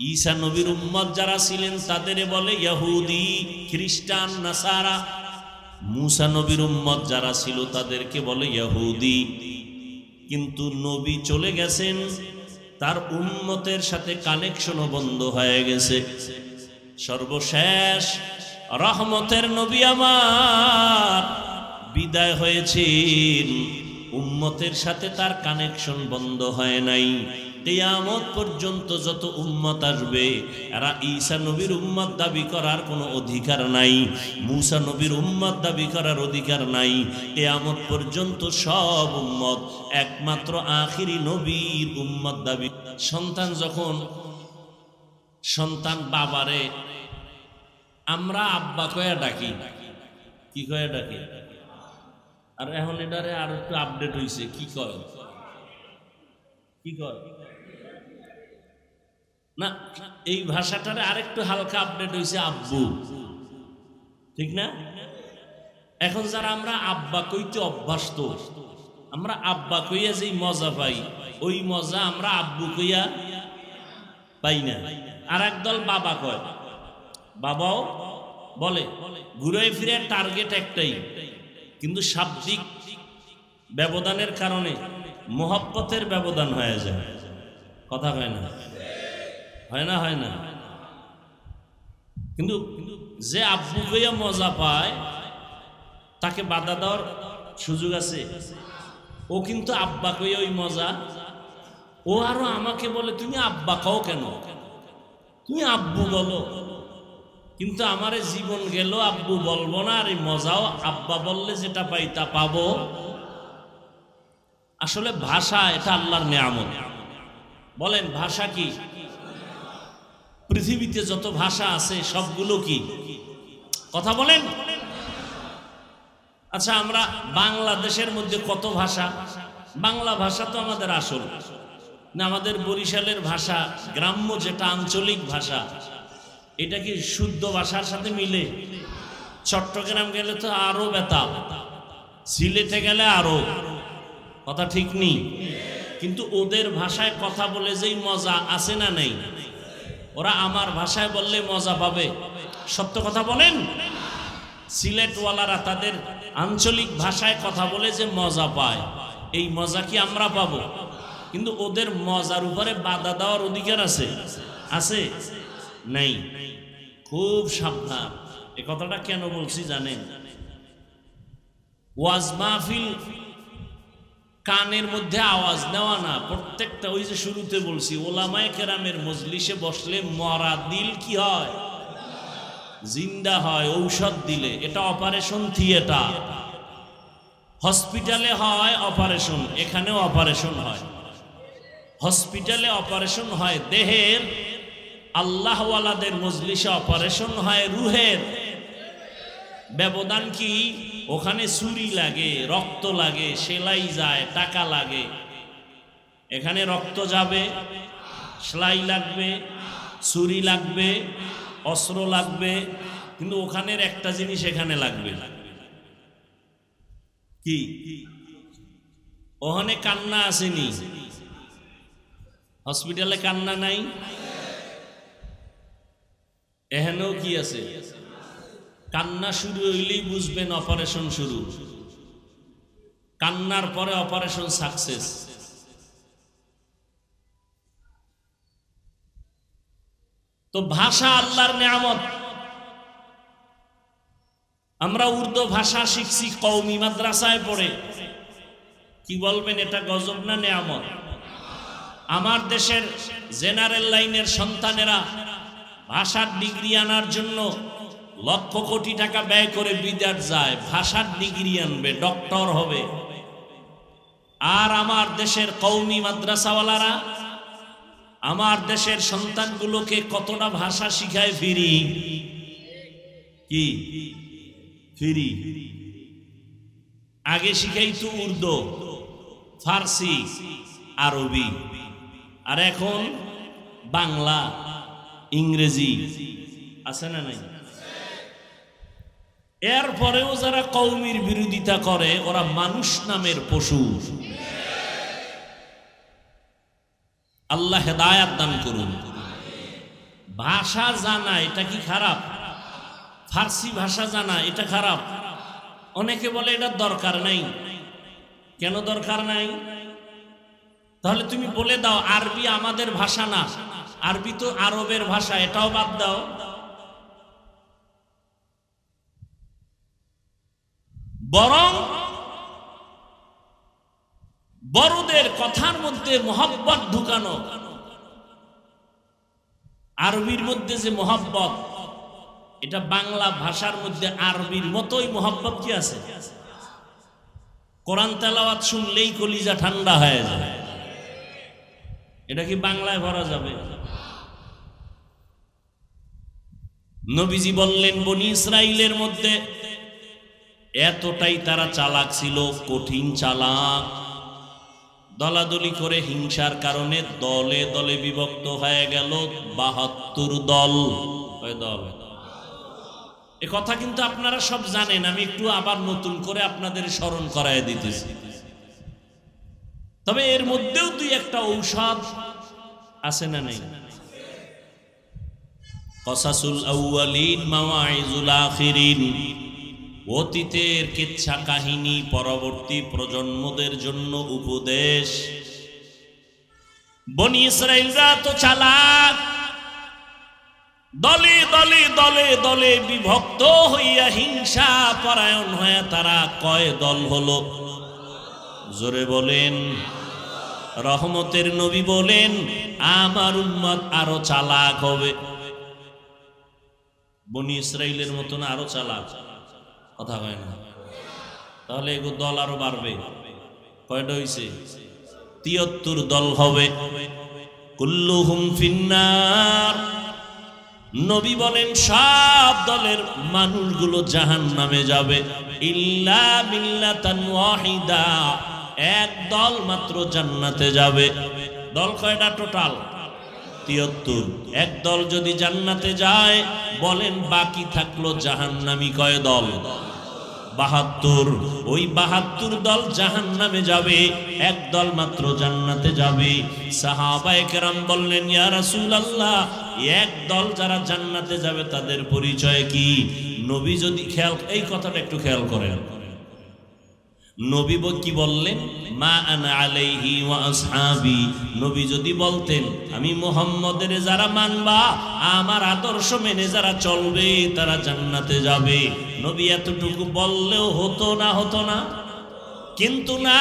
ঈসা নবীর উম্মত যারা ছিলেন তাদের বলে ইয়াহুদি, খ্রিস্টান, নাসারা। মুসা নবীর উম্মত যারা ছিল তাদেরকে বলে ইয়াহুদি। কিন্তু নবী চলে গেছেন, তার উম্মতের সাথে কানেকশনও বন্ধ হয়ে গেছে। সর্বশেষ রহমতের নবী আমার। বিদায় হয়েছেন উম্মতের সাথে তার কানেকশন বন্ধ হয় নাই। কেয়ামত পর্যন্ত যত উম্মত আসবে, এরা ঈসা নবীর উম্মত দাবি করার কোনো অধিকার নাই। মুসা নবীর উম্মত দাবি করার অধিকার নাই। কেয়ামত পর্যন্ত সব উম্মত, একমাত্র আখিরি নবীর উম্মত দাবি। সন্তান যখন, সন্তান বাবারে আমরা আব্বা কয়া ডাকি। কি কয়া ডাকি? আর এখন এটারে আর একটু আপডেট হয়েছে কি কয়? কি কয়? না, এই ভাষাটারে আরেকটু হালকা আপডেট হয়েছে আব্বু। ঠিক না? এখন যারা আমরা আব্বা কইতে অভ্যস্ত, আমরা আব্বা কইয়া যেই মজা পাই, ওই মজা আমরা আব্বু কইয়া পাই না। আর একদল বাবা কয় বাবাও বলে, ঘুরে ফিরে টার্গেট একটাই। কিন্তু শাব্দিক ব্যবধানের কারণে মোহব্বতের ব্যবধান হয়ে যায়। কথা হয় না? হয় না হয় না? কিন্তু যে আব্বু গইয়া মজা পায়, তাকে বাধা দেওয়ার সুযোগ আছে। ও কিন্তু আব্বা কইয়া ওই মজা। ও আরও আমাকে বলে, তুমি আব্বা খাও কেন? তুমি আব্বু বলো। কিন্তু আমার জীবন গেল, আব্বু বলব না, আর মজাও, আব্বা বললে যেটা পাই তা পাবো। আসলে ভাষা, এটা আল্লাহর নিয়ামত। বলেন, ভাষা কি? পৃথিবীতে যত ভাষা আছে, সবগুলো কি? কথা বলেন। আচ্ছা আমরা বাংলাদেশের মধ্যে কত ভাষা? বাংলা ভাষা তো আমাদের আসল। না, আমাদের বরিশালের ভাষা, গ্রাম্য যেটা আঞ্চলিক ভাষা এটা কি শুদ্ধ ভাষার সাথে মিলে? চট্টগ্রাম গেলে তো আরও বেতাল সিলেটে গেলে আরও। কথা ঠিক নেই? কিন্তু ওদের ভাষায় কথা বলে যেই মজা আছে না নেই? ওরা আমার ভাষায় বললে মজা পাবে। সত্য কথা বলেন? সিলেটওয়ালারা তাদের আঞ্চলিক ভাষায় কথা বলে যে মজা পায়। এই মজা কি আমরা পাবো? কিন্তু ওদের মজার উপরে বাধা দেওয়ার অধিকার আছে? আছে? নেই। খুব সাবধান। এ কথাটা কেন বলছি জানেন? ওয়াজ মাহফিল কানের মধ্যে আওয়াজ নেওয়া না, প্রত্যেকটা ওই যে শুরুতে বলছি, ওলামায় কেরামের মজলিসে বসলে মরা দিল কি হয়? জিন্দা হয়, ঔষধ দিলে। এটা অপারেশন থিয়েটার। হসপিটালে হয় অপারেশন, এখানেও অপারেশন হয়। হসপিটালে অপারেশন হয় দেহের আল্লাহওয়ালাদের মজলিসে অপারেশন হয় রুহের। ব্যবধান কি? ওখানে ছুরি লাগে, রক্ত লাগে, সেলাই যায়, টাকা লাগে। এখানে রক্ত যাবে, সেলাই লাগবে, ছুরি লাগবে, অস্ত্র লাগবে, কিন্তু ওখানের একটা জিনিস এখানে লাগবে। কি? ওখানে কান্না আসেনি। হসপিটালে কান্না নাই? এখানেও কি আছে? কান্না শুরু হইলেই বুঝবেন অপারেশন শুরু। কান্নার পরে অপারেশন সাকসেস। তো ভাষা আল্লাহর নিয়ামত। আমরা উর্দু ভাষা শিখছি কৌমি মাদ্রাসায় পড়ে। কি বলবেন, এটা গজব না নিয়ামত? আমার দেশের জেনারেল লাইনের সন্তানেরা ভাষার ডিগ্রি আনার জন্য লক্ষ কোটি টাকা ব্যয় করে বিদেশ যায়, ভাষার ডিগ্রি আনবে, ডক্টর হবে। আর আমার দেশের কৌমি মাদ্রাসাওয়ালারা, আমার দেশের সন্তানগুলোকে কতটা ভাষা শিখায় ফিরি? কি? ফিরি। আগে শিখাই তো উর্দু, ফার্সি, আরবি, আর এখন বাংলা। ইংরেজি আছে না নাই? এরপরেও যারা কৌমির বিরোধিতা করে, ওরা মানুষ নামের পশু। আল্লাহ হেদায়াত দান করুন। ভাষা জানা, এটা কি খারাপ? ফার্সি ভাষা জানা, এটা খারাপ? অনেকে বলে এটা দরকার নাই। কেন দরকার নাই? তাহলে তুমি বলে দাও, আরবি আমাদের ভাষা না। আরবি তো আরবের ভাষা, এটাও বাদ দাও। বরং বড়দের কথার মধ্যে মোহাব্বত ঢুকানো, আরবির মধ্যে যে মোহাব্বত, এটা বাংলা ভাষার মধ্যে আরবির মতোই মোহাব্বত কি আছে? কোরআন তেলাওয়াত শুনলেই কলিজা ঠান্ডা হয়ে যায়। এটা কি বাংলায় ভরা যাবে? নবীজি বললেন, বনি ইসরাইলের মধ্যে এতটাই তারা চালাক ছিল, কঠিন চালাক। দলাদলি করে হিংসার কারণে দলে দলে বিভক্ত হয়ে গেল বাহাত্তর দল। দল এ কথা কিন্তু আপনারা সব জানেন, আমি একটু আবার নতুন করে আপনাদের স্মরণ করায় দিতেছি। তবে এর মধ্যেও দুই একটা ঔষধ আছে না নেই? কসাসুল আউয়ালিন মাওয়াইজুল আখিরিন। অতীতের কিচ্ছা কাহিনী পরবর্তী প্রজন্মদের জন্য উপদেশ। বনি ইসরায়েলরা তো চালাক। দলে দলে দলে দলে বিভক্ত হইয়া হিংসা পরায়ণ হয়ে তারা কয় দল হলো? জোরে বলেন। রহমতের নবী বলেন, আমার উম্মত আরও চালাক হবে। বনি ইসরায়েলের মতন আরও চালাক। কথা হয় না। তাহলে এগো দল আরও বাড়বে। কয়টা হইছে? তিয়াত্তর দল হবে। কুল্লুহুম ফিন্নার। নবী বলেন, সব দলের মানুষগুলো জাহান নামে যাবে। ইল্লা মিল্লাতান ওয়াহিদা। এক দল মাত্র জান্নাতে যাবে। দল কয়টা টোটাল? তিয়াত্তর। এক দল যদি জান্নাতে যায়, বলেন বাকি থাকল জাহান্নামি কয় দল? বাহাত্তর। ওই বাহাত্তর দল জাহান নামে যাবে, এক দল মাত্র জান্নাতে যাবে। সাহাবায়ে কেরাম বললেন, ইয়া রাসূলুল্লাহ এক দল যারা জান্নাতে যাবে, তাদের পরিচয় কি? নবী যদি খেয়াল, এই কথাটা একটু খেয়াল করেন। নবী কি বললেন? মা আনা আলাইহি নবী যদি বলতেন, আমি মুহাম্মদের যারা মানবা, আমার আদর্শ মেনে যারা চলবে, তারা জান্নাতে যাবে। নবী এতটুকু বললেও হতো না হতো না। কিন্তু না,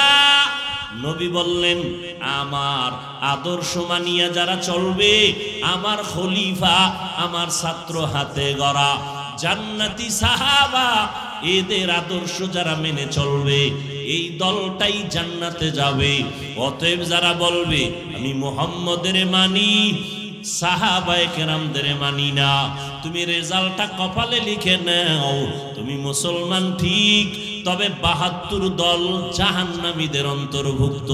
নবী বললেন, আমার আদর্শ মানিয়া যারা চলবে, আমার খলিফা, আমার ছাত্র হাতে গড়া। জান্নাতি সাহাবা এদের আদর্শ যারা মেনে চলবে, এই দলটাই জান্নাতে যাবে। অতএব যারা বলবে, আমি মোহাম্মদের মানি মানি না। তুমি রেজাল্টটা কপালে লিখে নাও, তুমি মুসলমান ঠিক, তবে বাহাত্তর দল জাহান্নামীদের অন্তর্ভুক্ত।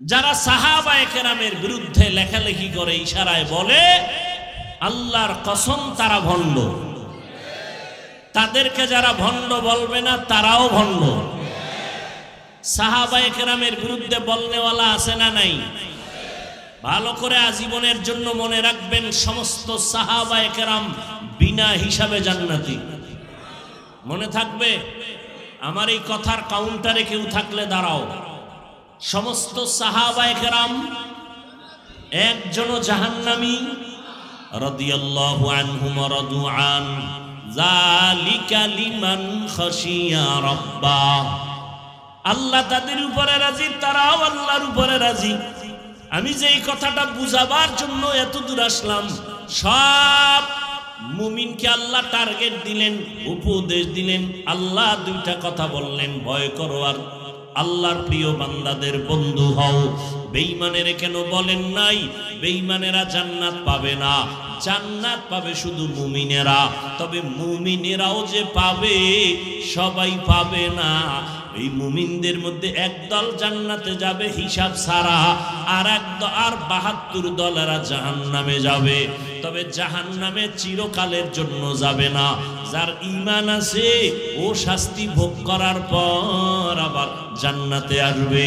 যারা সাহাবায়ে কেরামের বিরুদ্ধে লেখালেখি করে, ইশারায় বলে আল্লাহর কসম তারা ভণ্ড। তাদেরকে যারা ভণ্ড বলবে না, তারাও ভণ্ড। সাহাবায়ে কেরামের বিরুদ্ধে বলনেওয়ালা আছে না নাই? ভালো করে আজীবনের জন্য মনে রাখবেন, সমস্ত সাহাবায়ে কেরাম বিনা হিসাবে জান্নাতি। মনে থাকবে, আমার এই কথার কাউন্টারে কেউ থাকলে দাঁড়াও। সমস্ত সাহাবায়ে কেরাম একজনও জাহান্নামী রাদিয়াল্লাহু আনহুম ওয়া রাদু আন, যালিকা লিমান খাশিয়া রাব্বা। আল্লাহ তাদের উপরে রাজি, তারাও আল্লাহর উপরে রাজি। আমি যে এই কথাটা বুঝাবার জন্য এত দূর আসলাম, সব মুমিনকে আল্লাহ টার্গেট দিলেন, উপদেশ দিলেন, আল্লাহ দুইটা কথা বললেন, ভয় করো আর আল্লাহর প্রিয় বান্দাদের বন্ধু হও। বেইমানের কেন বলেন নাই? বেইমানেরা জান্নাত পাবে না। জান্নাত পাবে শুধু মুমিনেরা। তবে মুমিনেরাও যে পাবে, সবাই পাবে না। এই মুমিনদের মধ্যে একদল জান্নাতে যাবে, হিসাব ছাড়া। আর এক আর বাহাত্তর দলেরা জাহান নামে যাবে। তবে জাহান নামে চিরকালের জন্য যাবে না। যার ইমান আছে, ও শাস্তি ভোগ করার পর আবার জান্নাতে আসবে।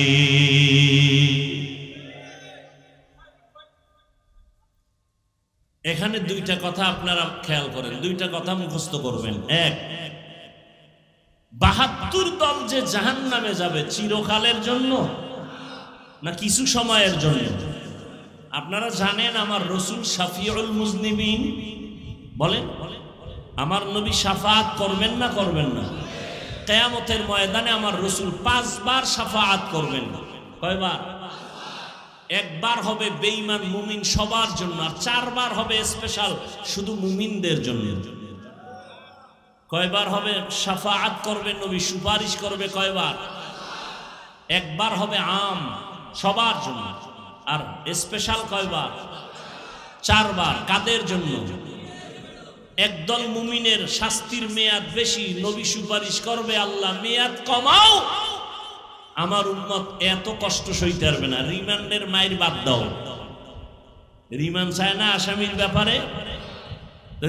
এখানে দুইটা কথা আপনারা খেয়াল করেন। দুইটা কথা মুখস্থ করবেন। এক বাহাত্তর দল যে জাহান নামে যাবে চিরকালের জন্য না কিছু সময়ের জন্য? আপনারা জানেন আমার রসুল শাফিউল মুজনিবিন বলেন, আমার নবী সাফাত করবেন না করবেন না? কেয়ামতের ময়দানে আমার রসুল পাঁচবার সাফাত করবেন। কয়বার? একবার হবে বেঈমান মুমিন সবার জন্য, আর চারবার হবে স্পেশাল শুধু মুমিনদের জন্য। কয়বার হবে? সাফাআত করবে নবী, সুপারিশ করবে কয়বার? একবার হবে আম, সবার জন্য। আর স্পেশাল কয়বার? চারবার, কাদের জন্য? একদল মুমিনের শাস্তির মেয়াদ বেশি, নবী সুপারিশ করবে আল্লাহ, মেয়াদ কমাও। আমার উন্মত এত কষ্ট সইতে পারবে না। রিমান্ডের মায়ের বাদ দাও। রিমান্ড চায় না আসামির ব্যাপারে?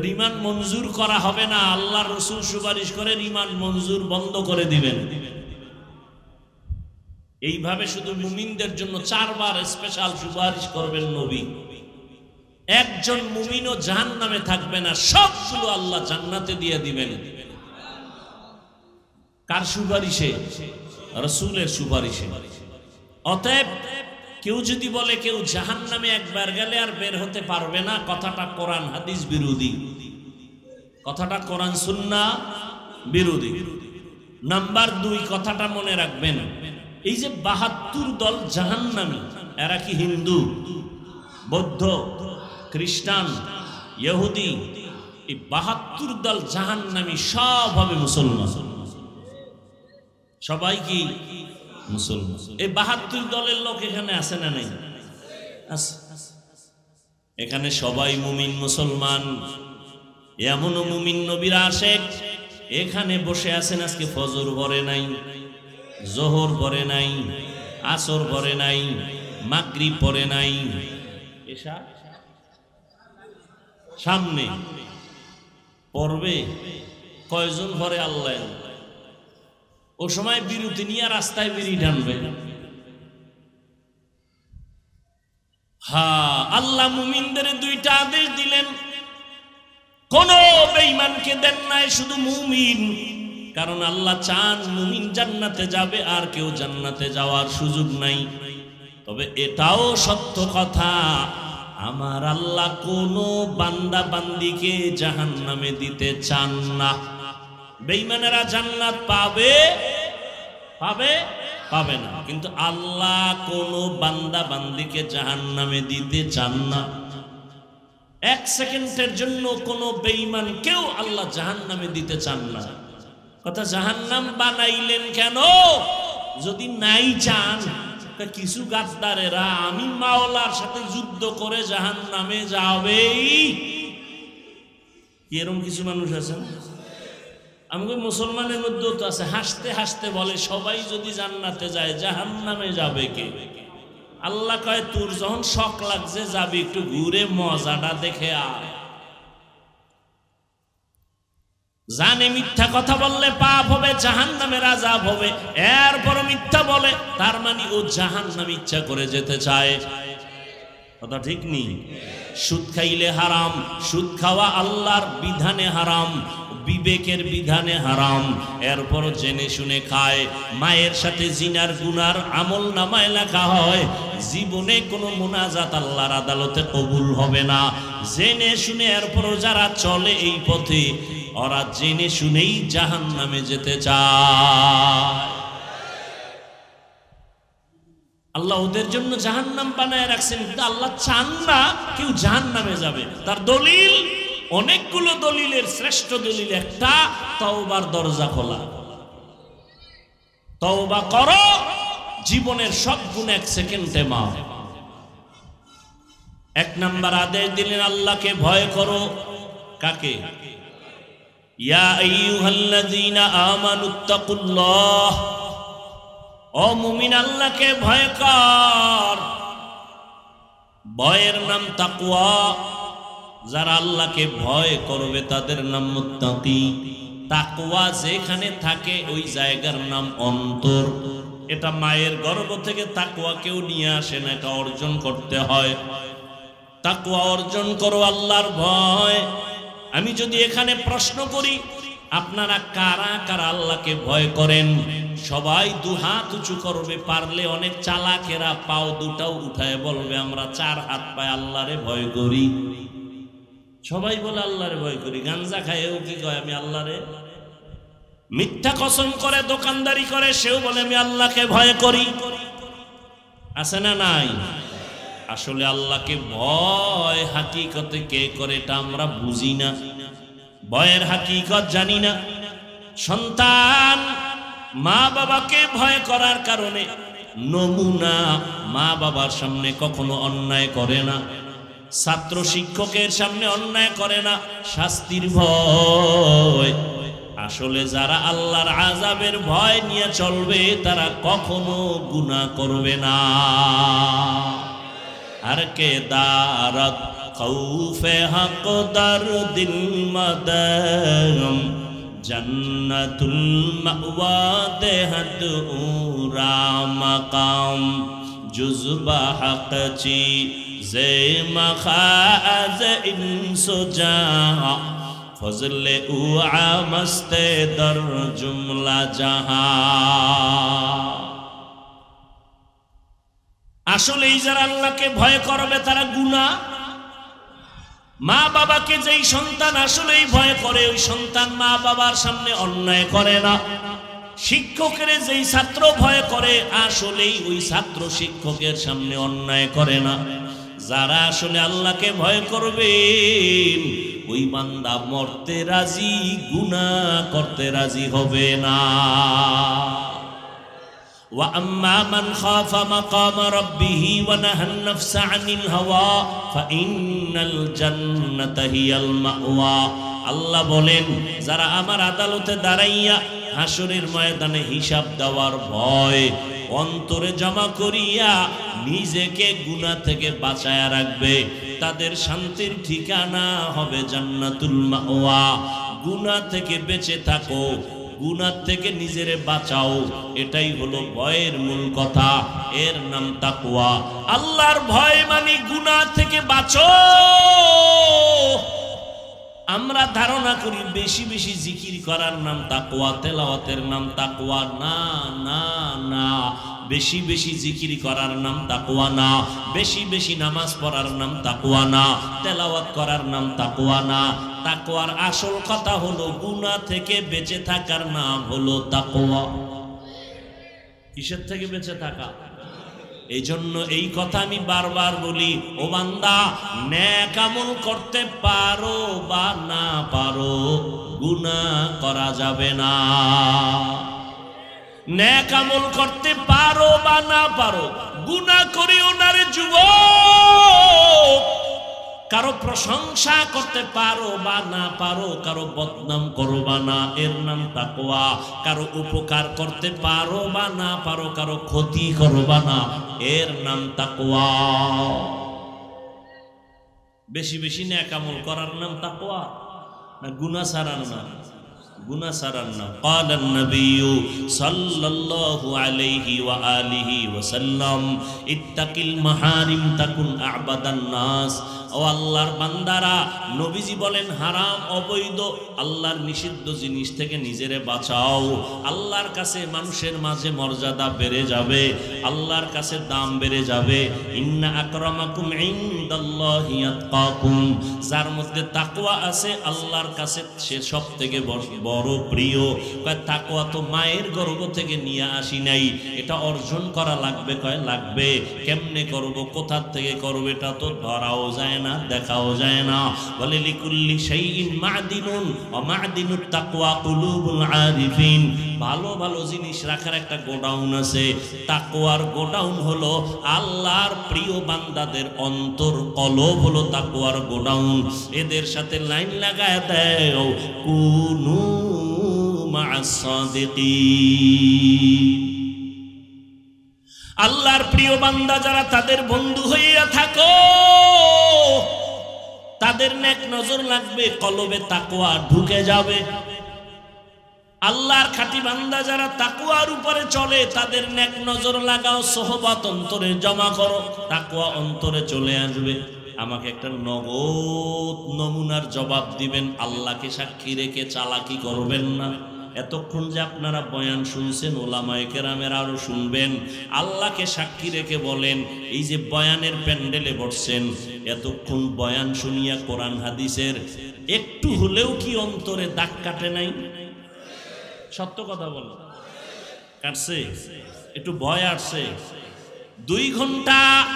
রিমান্ড মঞ্জুর করা হবে না। আল্লাহ রসুল সুপারিশ করে রিমান্ড মঞ্জুর বন্ধ করে দিবেন। এইভাবে শুধু মুমিনদের জন্য চারবার স্পেশাল সুপারিশ করবেন নবী। একজন মুমিনও জাহান নামে থাকবে না, সবগুলো আল্লাহ জান্নাতে দিয়ে দিবেন। কার সুপারিশে? রসুলের সুপারিশে। অতএব কেউ যদি বলে কেউ জাহান নামে একবার গেলে আর বের হতে পারবে না, কথাটা কোরআন হাদিস বিরোধী। কথাটা কোরআন সুন্না বিরোধী। নাম্বার দুই, কথাটা মনে রাখবেন, এই যে বাহাত্তর দল জাহান্নামী, এরা কি হিন্দু, বৌদ্ধ, খ্রিস্টান, ইহুদি, এই বাহাত্তর দল জাহান জাহান্নামী সব হবে মুসলমান। সবাই কি এই বাহাত্তর দলের লোক এখানে আছে না নাই। এখানে সবাই মুমিন মুসলমান। এমনও মুমিন নবীরা আসে। এখানে বসে আছেন আজকে ফজর ভরে নাই, জোহর ভরে নাই, আসর ভরে নাই মাগরি পরে নাই। সামনে। পড়বে কয়জন ভরে আল্লাহ ও সময় বিরতি নিয়ে রাস্তায় বেরিয়ে টানবে হা, আল্লাহ মুমিনদের দুইটা আদেশ দিলেন। কোন বেঈমানকে দেন নাই, শুধু মুমিন। কারণ আল্লাহ চান মুমিন জান্নাতে যাবে, আর কেউ জান্নাতে যাওয়ার সুযোগ নাই। তবে এটাও সত্য কথা, আমার আল্লাহ কোন বান্দা বান্দিকে জাহান নামে দিতে চান না। বেঈমানেরা জান্নাত পাবে? পাবে? পাবে না। কিন্তু আল্লাহ কোন বান্দা বান্দিকে জাহান নামে দিতে চান না। এক সেকেন্ডের জন্য কোনো বেঈমান কেউ আল্লাহ জাহান্নামে দিতে চান না। কথা জাহান্নাম বানাইলেন কেন? যদি নাই চান কিছু গাদ্দারেরা আমি মাওলার সাথে যুদ্ধ করে জাহান্নামে যাবেই। এরকম কিছু মানুষ আছেন আমাকে মুসলমানের মধ্যেও তো আছে, হাসতে হাসতে বলে, সবাই যদি জান্নাতে যায়, জাহান্নামে যাবে কে? আল্লাহ কয়, তোর যখন শখ লাগছে, যাবি, একটু ঘুরে মজাটা দেখে আয়। জানে মিথ্যা কথা বললে পাপ হবে জাহান নামের আজাব হবে। এরপর মিথ্যা বলে, তার মানে ও জাহান নাম ইচ্ছা করে যেতে চায়। কথা ঠিক নেই সুদ খাইলে হারাম, সুদ খাওয়া আল্লাহর বিধানে হারাম, বিবেকের বিধানে হারাম। এরপর জেনে শুনে খায়, মায়ের সাথে জিনার গুনার আমল নামায় লেখা হয়, জীবনে কোনো মোনাজাত আল্লাহর আদালতে কবুল হবে না। জেনে শুনে এরপরও যারা চলে এই পথে, ওরা জেনে শুনেই জাহান নামে যেতে চায়। আল্লাহ ওদের জন্য জাহান্নাম বানায় রাখছেন, কিন্তু আল্লাহ চান না কেউ জাহান্নামে যাবে। তার দলিল, অনেকগুলো দলিলের, শ্রেষ্ঠ দলিল একটা, তওবার দরজা খোলা। তওবা করো, জীবনের সব গুণ এক সেকেন্ডে মা এক নাম্বার আদেশ দিলেন, আল্লাহকে ভয় করো। কাকে? ইয়া আইয়ুহাল্লাযীনা আমানুত্তাকুল্লাহ ও মুমিন আল্লাহকে ভয় কর। ভয়ের নাম তাকুয়া যারা আল্লাহকে ভয় করবে, তাদের নাম মুত্তাকি। তাকুয়া যেখানে থাকে, ওই জায়গার নাম অন্তর। এটা মায়ের গর্ভ থেকে তাকুয়া কেউ নিয়ে আসে না, এটা অর্জন করতে হয়। তাকুয়া অর্জন করো আল্লাহর ভয়। আমি যদি এখানে প্রশ্ন করি আপনারা কারা কারা আল্লাহকে ভয় করেন? সবাই দু হাত উঁচু করবে, পারলে অনেক চালাকেরা পাও দুটাও উঠায় বলবে, আমরা চার হাত পায় আল্লাহরে ভয় করি। সবাই বলে, আল্লাহরে ভয় করি। গাঞ্জা খায় খায়ও কি কয়, আমি আল্লাহরে মিথ্যা কসম করে, দোকানদারি করে, সেও বলে, আমি আল্লাহকে ভয় করি। আছে না নাই? আসলে আল্লাহকে ভয় হাকিকতে কে করে, এটা আমরা বুঝি না। ভয়ের হাকিকত জানি না। সন্তান মা বাবাকে ভয় করার কারণে নমুনা মা বাবার সামনে কখনো অন্যায় করে না। ছাত্র শিক্ষকের সামনে অন্যায় করে না, শাস্তির ভয়। আসলে যারা আল্লাহর আজাবের ভয় নিয়ে চলবে, তারা কখনো গুনাহ করবে না। আর কে দারত খৌফে হক দর দিল মদম, জন্নতুল মাওয়া দেহত উরা মকাম। জুজবা হক চি জে মখাজ ইনসুজা ফজল উ আমস্তে দর জুমলা জাহা। আসলে এই যারা আল্লাহকে ভয় করবে তারা গুণা মা বাবাকে যেই সন্তান আসলেই ভয় করে, ওই সন্তান মা বাবার সামনে অন্যায় করে না। শিক্ষকের যেই ছাত্র ভয় করে, আসলেই ওই ছাত্র শিক্ষকের সামনে অন্যায় করে না। যারা আসলে আল্লাহকে ভয় করবে ওই বান্দা মরতে রাজি গুণা করতে রাজি হবে না। واما من خاف مقام ربه ونهى النفس عن الهوى فان الجنه هي المأوى আল্লাহ বলেন যারা আমার আদালতে দাঁড়াইয়া হাসরের ময়দানে হিসাব দেওয়ার ভয় অন্তরে জমা করিয়া নিজেকে গুনাহ থেকে বাঁচায়া রাখবে তাদের শান্তির ঠিকানা হবে জান্নাতুল মাওয়া গুনাহ থেকে বেঁচে থাকো গুনার থেকে নিজেরে বাঁচাও, এটাই হলো ভয়ের মূল কথা। এর নাম তাকুয়া আল্লাহর ভয় মানে গুনা থেকে বাঁচো। আমরা ধারণা করি বেশি বেশি জিকির করার নাম তাকুয়া তেলাওয়াতের নাম তাকুয়া না না না। বেশি বেশি জিকির করার নাম তাকুয়া না। বেশি বেশি নামাজ পড়ার নাম তাকুয়া না। তেলাওয়াত করার নাম তাকুয়া না। তাকুয়ার আসল কথা হলো গুনাহ থেকে বেঁচে থাকার নাম হলো তাকুয়া কিসের থেকে বেঁচে থাকা? এই জন্য এই কথা আমি বারবার বলি, ও বান্দা, ন্যাক করতে পারো বা না পারো গুণা করা যাবে না। ন্যাক আমল করতে পারো বা না পারো গুণা করিও না রে যুবক। কারও প্রশংসা করতে পারো বা না পারো, কারও বদনাম করো বা না, এর নাম তাকোয়া কারও উপকার করতে পারো বা না পারো, কারও ক্ষতি করো বা না, এর নাম তাকোয়া বেশি বেশি ন্যাকামল করার নাম তাকোয়া না গুনা সারার নাম? গুনা সারার নাম। কালান নবিয়ু সাল্লাল্লাহু আলাইহি ওয়া আলিহি ইত্তাকিল মাহারিম তাকুন আবাদান নাস। ও আল্লাহর বান্দারা, নবীজি বলেন, হারাম, অবৈধ, আল্লাহর নিষিদ্ধ জিনিস থেকে নিজেরে বাঁচাও। আল্লাহর কাছে মানুষের মাঝে মর্যাদা বেড়ে যাবে, আল্লাহর কাছে দাম বেড়ে যাবে। ইন্না আকরামাকুম ইনদাল্লাহি আতকাকুম। যার মধ্যে তাকওয়া আছে, আল্লাহর কাছে সে সব থেকে বড় প্রিয়। কয়, তাকওয়া তো মায়ের গর্ভ থেকে নিয়ে আসি নাই। এটা অর্জন করা লাগবে, কয়, লাগবে। কেমনে করব, কোথার থেকে করব, এটা তো ধরাও যায় না, দেখাও যায় না। বলে লিকুল্লি শাইইন মাদিনুন ওয়া মাদিনুত তাকওয়া কুলুবুল আরিফিন। ভালো ভালো জিনিস রাখার একটা গোডাউন আছে। তাকওয়ার গোডাউন হলো আল্লাহর প্রিয় বান্দাদের অন্তর কলব হলো তাকওয়ার গোডাউন। এদের সাথে লাইন লাগায় দেয় কুনু মা'আস সাদিকিন আল্লাহর প্রিয় বান্দা যারা তাদের বন্ধু হইয়া থাকো, তাদের নেক নজর লাগবে, কলবে তাকুয়া ঢুকে যাবে। আল্লাহর খাঁটি বান্দা যারা তাকুয়ার উপরে চলে, তাদের নেক নজর লাগাও, সোহবত অন্তরে জমা করো তাকুয়া অন্তরে চলে আসবে। আমাকে একটা নগদ নমুনার জবাব দিবেন, আল্লাহকে সাক্ষী রেখে চালাকি করবেন না। এতক্ষণ যে আপনারা বয়ান শুনছেন, ওলামায়ে কেরামের আরও শুনবেন। আল্লাহকে সাক্ষী রেখে বলেন, এই যে বয়ানের প্যান্ডেলে বসছেন, এতক্ষণ বয়ান শুনিয়া কোরআন হাদিসের একটু হলেও কি অন্তরে দাগ কাটে নাই? সত্য কথা বলো। কাটছে? একটু ভয় আসছে। দুই ঘণ্টা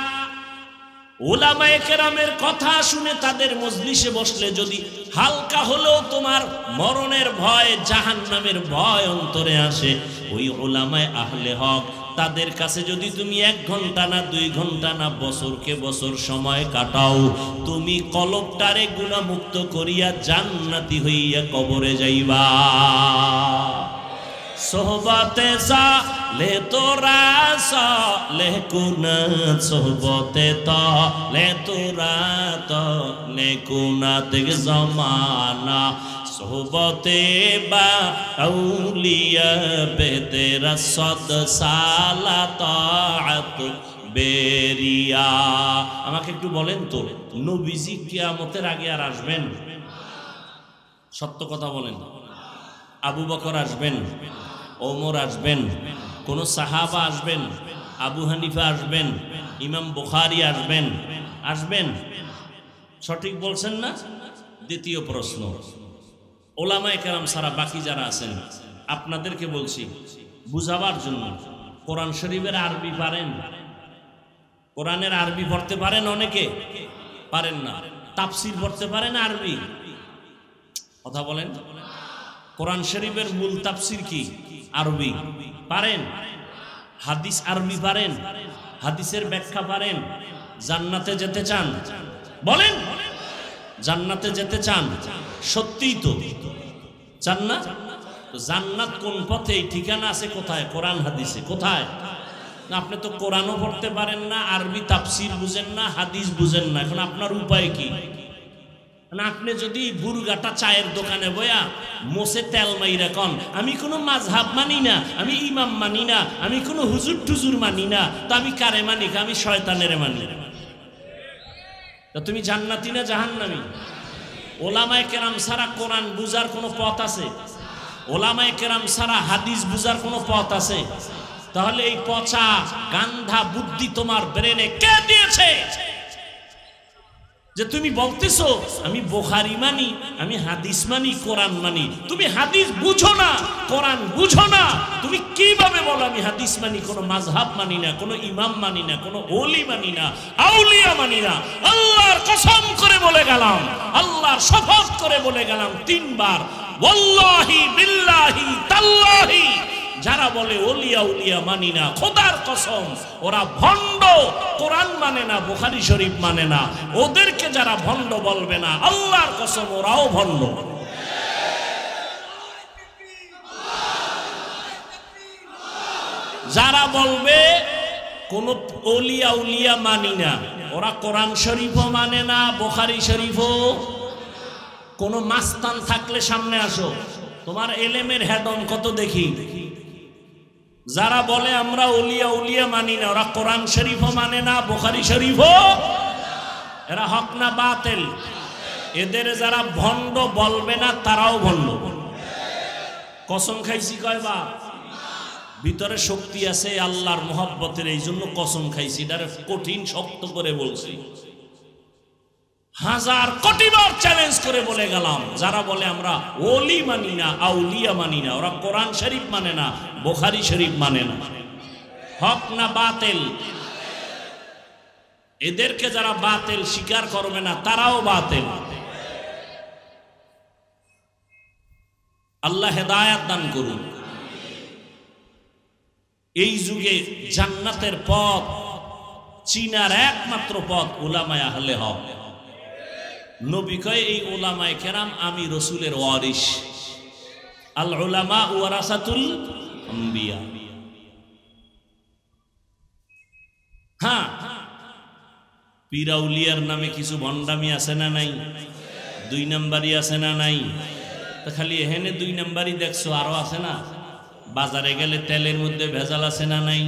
ওলামায়ে কেরামের কথা শুনে তাদের মজলিসে বসলে যদি হালকা হলেও তোমার মরণের ভয় জাহান নামের ভয় অন্তরে আসে, ওই ওলামায় আহলে হক তাদের কাছে যদি তুমি এক ঘণ্টা না, দুই ঘণ্টা না, বছরকে বছর সময় কাটাও, তুমি কলবটারে গুণামুক্ত করিয়া জান্নাতি হইয়া কবরে যাইবা। সোহবতে লে তোরা লে কুনাত সোহবতে ত, লে তোরা ত, লে কুনাত জমানা। সোহবতে বা আউলিয়া বে তেরা সদ সালা তাআত বেরিয়া। আমাকে একটু বলেন তো, নবীজি কিয়ামতের আগে আর আসবেন? সত্য কথা বলেন। আবু বকর আসবেন? ওমর আসবেন, কোন সাহাবা আসবেন, আবু হানিফা আসবেন, ইমাম বুখারি আসবেন আসবেন? সঠিক বলছেন না? দ্বিতীয় প্রশ্ন, ওলামায় কেরাম সারা বাকি যারা আছেন, আপনাদেরকে বলছি, বুঝাবার জন্য, কোরআন শরীফের আরবি পারেন? কোরআনের আরবি পড়তে পারেন অনেকে? পারেন না। তাপসির পড়তে পারেন আরবি? কথা বলেন। কোরআন শরীফের মূল তাপসির কি? আরবি। পারেন? হাদিস আরবি পারেন? হাদিসের ব্যাখ্যা পারেন? জান্নাতে যেতে চান? বলেন। জান্নাতে যেতে চান? সত্যিই তো। চান না? জান্নাত কোন পথে? এই ঠিকানা আছে কোথায়? কোরআন হাদিসে। কোথায়? আপনি তো কোরআনও পড়তে পারেন না, আরবি তাফসির বুঝেন না, হাদিস বুঝেন না। এখন আপনার উপায় কি? আপনি যদি বুরগাটা চায়ের দোকানে বয়া মোসে তেল মাইরা কন, আমি কোনো মাঝহাব মানি না, আমি ইমাম মানি না, আমি কোনো হুজুর টুজুর মানি না, তো আমি কারে মানি? আমি শয়তানের মানি। তা তুমি জান্নাতি না জাহান্নামি? ওলামায় কেরাম সারা কোরআন বুজার কোনো পথ আছে? ওলামায় কেরাম সারা হাদিস বুজার কোনো পথ আছে? তাহলে এই পচা গান্ধা বুদ্ধি তোমার ব্রেনে কে দিয়েছে? যে তুমি বলতেছো, আমি বোখারি মানি, আমি হাদিস মানি, কোরআন মানি। তুমি হাদিস বুঝো না, কোরআন বুঝো না। তুমি কীভাবে বলো আমি হাদিস মানি, কোনো মাযহাব মানি না, কোনো ইমাম মানি না, কোনো ওলি মানি না, আউলিয়া মানি না। আল্লাহর কসম করে বলে গেলাম, আল্লাহর শপথ করে বলে গেলাম তিনবার। ওয়াল্লাহি বিল্লাহি তাল্লাহি। যারা বলে, ওলিয়া উলিয়া মানি না, খোদার কসম, ওরা ভণ্ড, কোরআন মানে না, বুখারি শরীফ মানে না, ওদেরকে যারা ভণ্ড বলবে না, আল্লাহর কসম, ওরাও ভণ্ড। যারা বলবে, কোন ওলিয়া উলিয়া মানি না, ওরা কোরআন শরীফও মানে না, বোখারি শরীফও। কোন মাস্তান থাকলে সামনে আসো। তোমার এলেমের হেডন কত দেখি দেখি। যারা বলে আমরা উলিয়া উলিয়া মানি না, ওরা কোরআন শরীফও মানে না, বোখারি শরীফও এরা হক না বাতেল? এদের যারা ভণ্ড বলবে না, তারাও ভণ্ড। কসম খাইছি কয় বা ভিতরে শক্তি আছে আল্লাহর মোহব্বতের এই জন্য কসম খাইছি। এটারে কঠিন শক্ত করে বলছি। হাজার কোটিবার চ্যালেঞ্জ করে বলে গেলাম। যারা বলে আমরা ওলি মানি না, আউলিয়া মানি না, ওরা কোরআন শরীফ মানে না, বোখারি শরীফ মানে না। হক না বাতেল? এদেরকে যারা বাতেল স্বীকার করবে না, তারাও বাতেল। আল্লাহ হেদায়াত দান করুন। এই যুগে জান্নাতের পথ, চীনার একমাত্র পথ ওলামায় আহলে হক। নবী কয় এই ওলামায় কেরাম আমি রসুলের ওয়ারিস আল ওলামা ওয়ারাসাতুল আম্বিয়া। হ্যাঁ পিরাউলিয়ার নামে কিছু ভণ্ডামি আছে না নাই? দুই নাম্বারই আছে না নাই? তো খালি এখানে দুই নাম্বারই দেখছ, আরও আছে না? বাজারে গেলে তেলের মধ্যে ভেজাল আছে না নাই?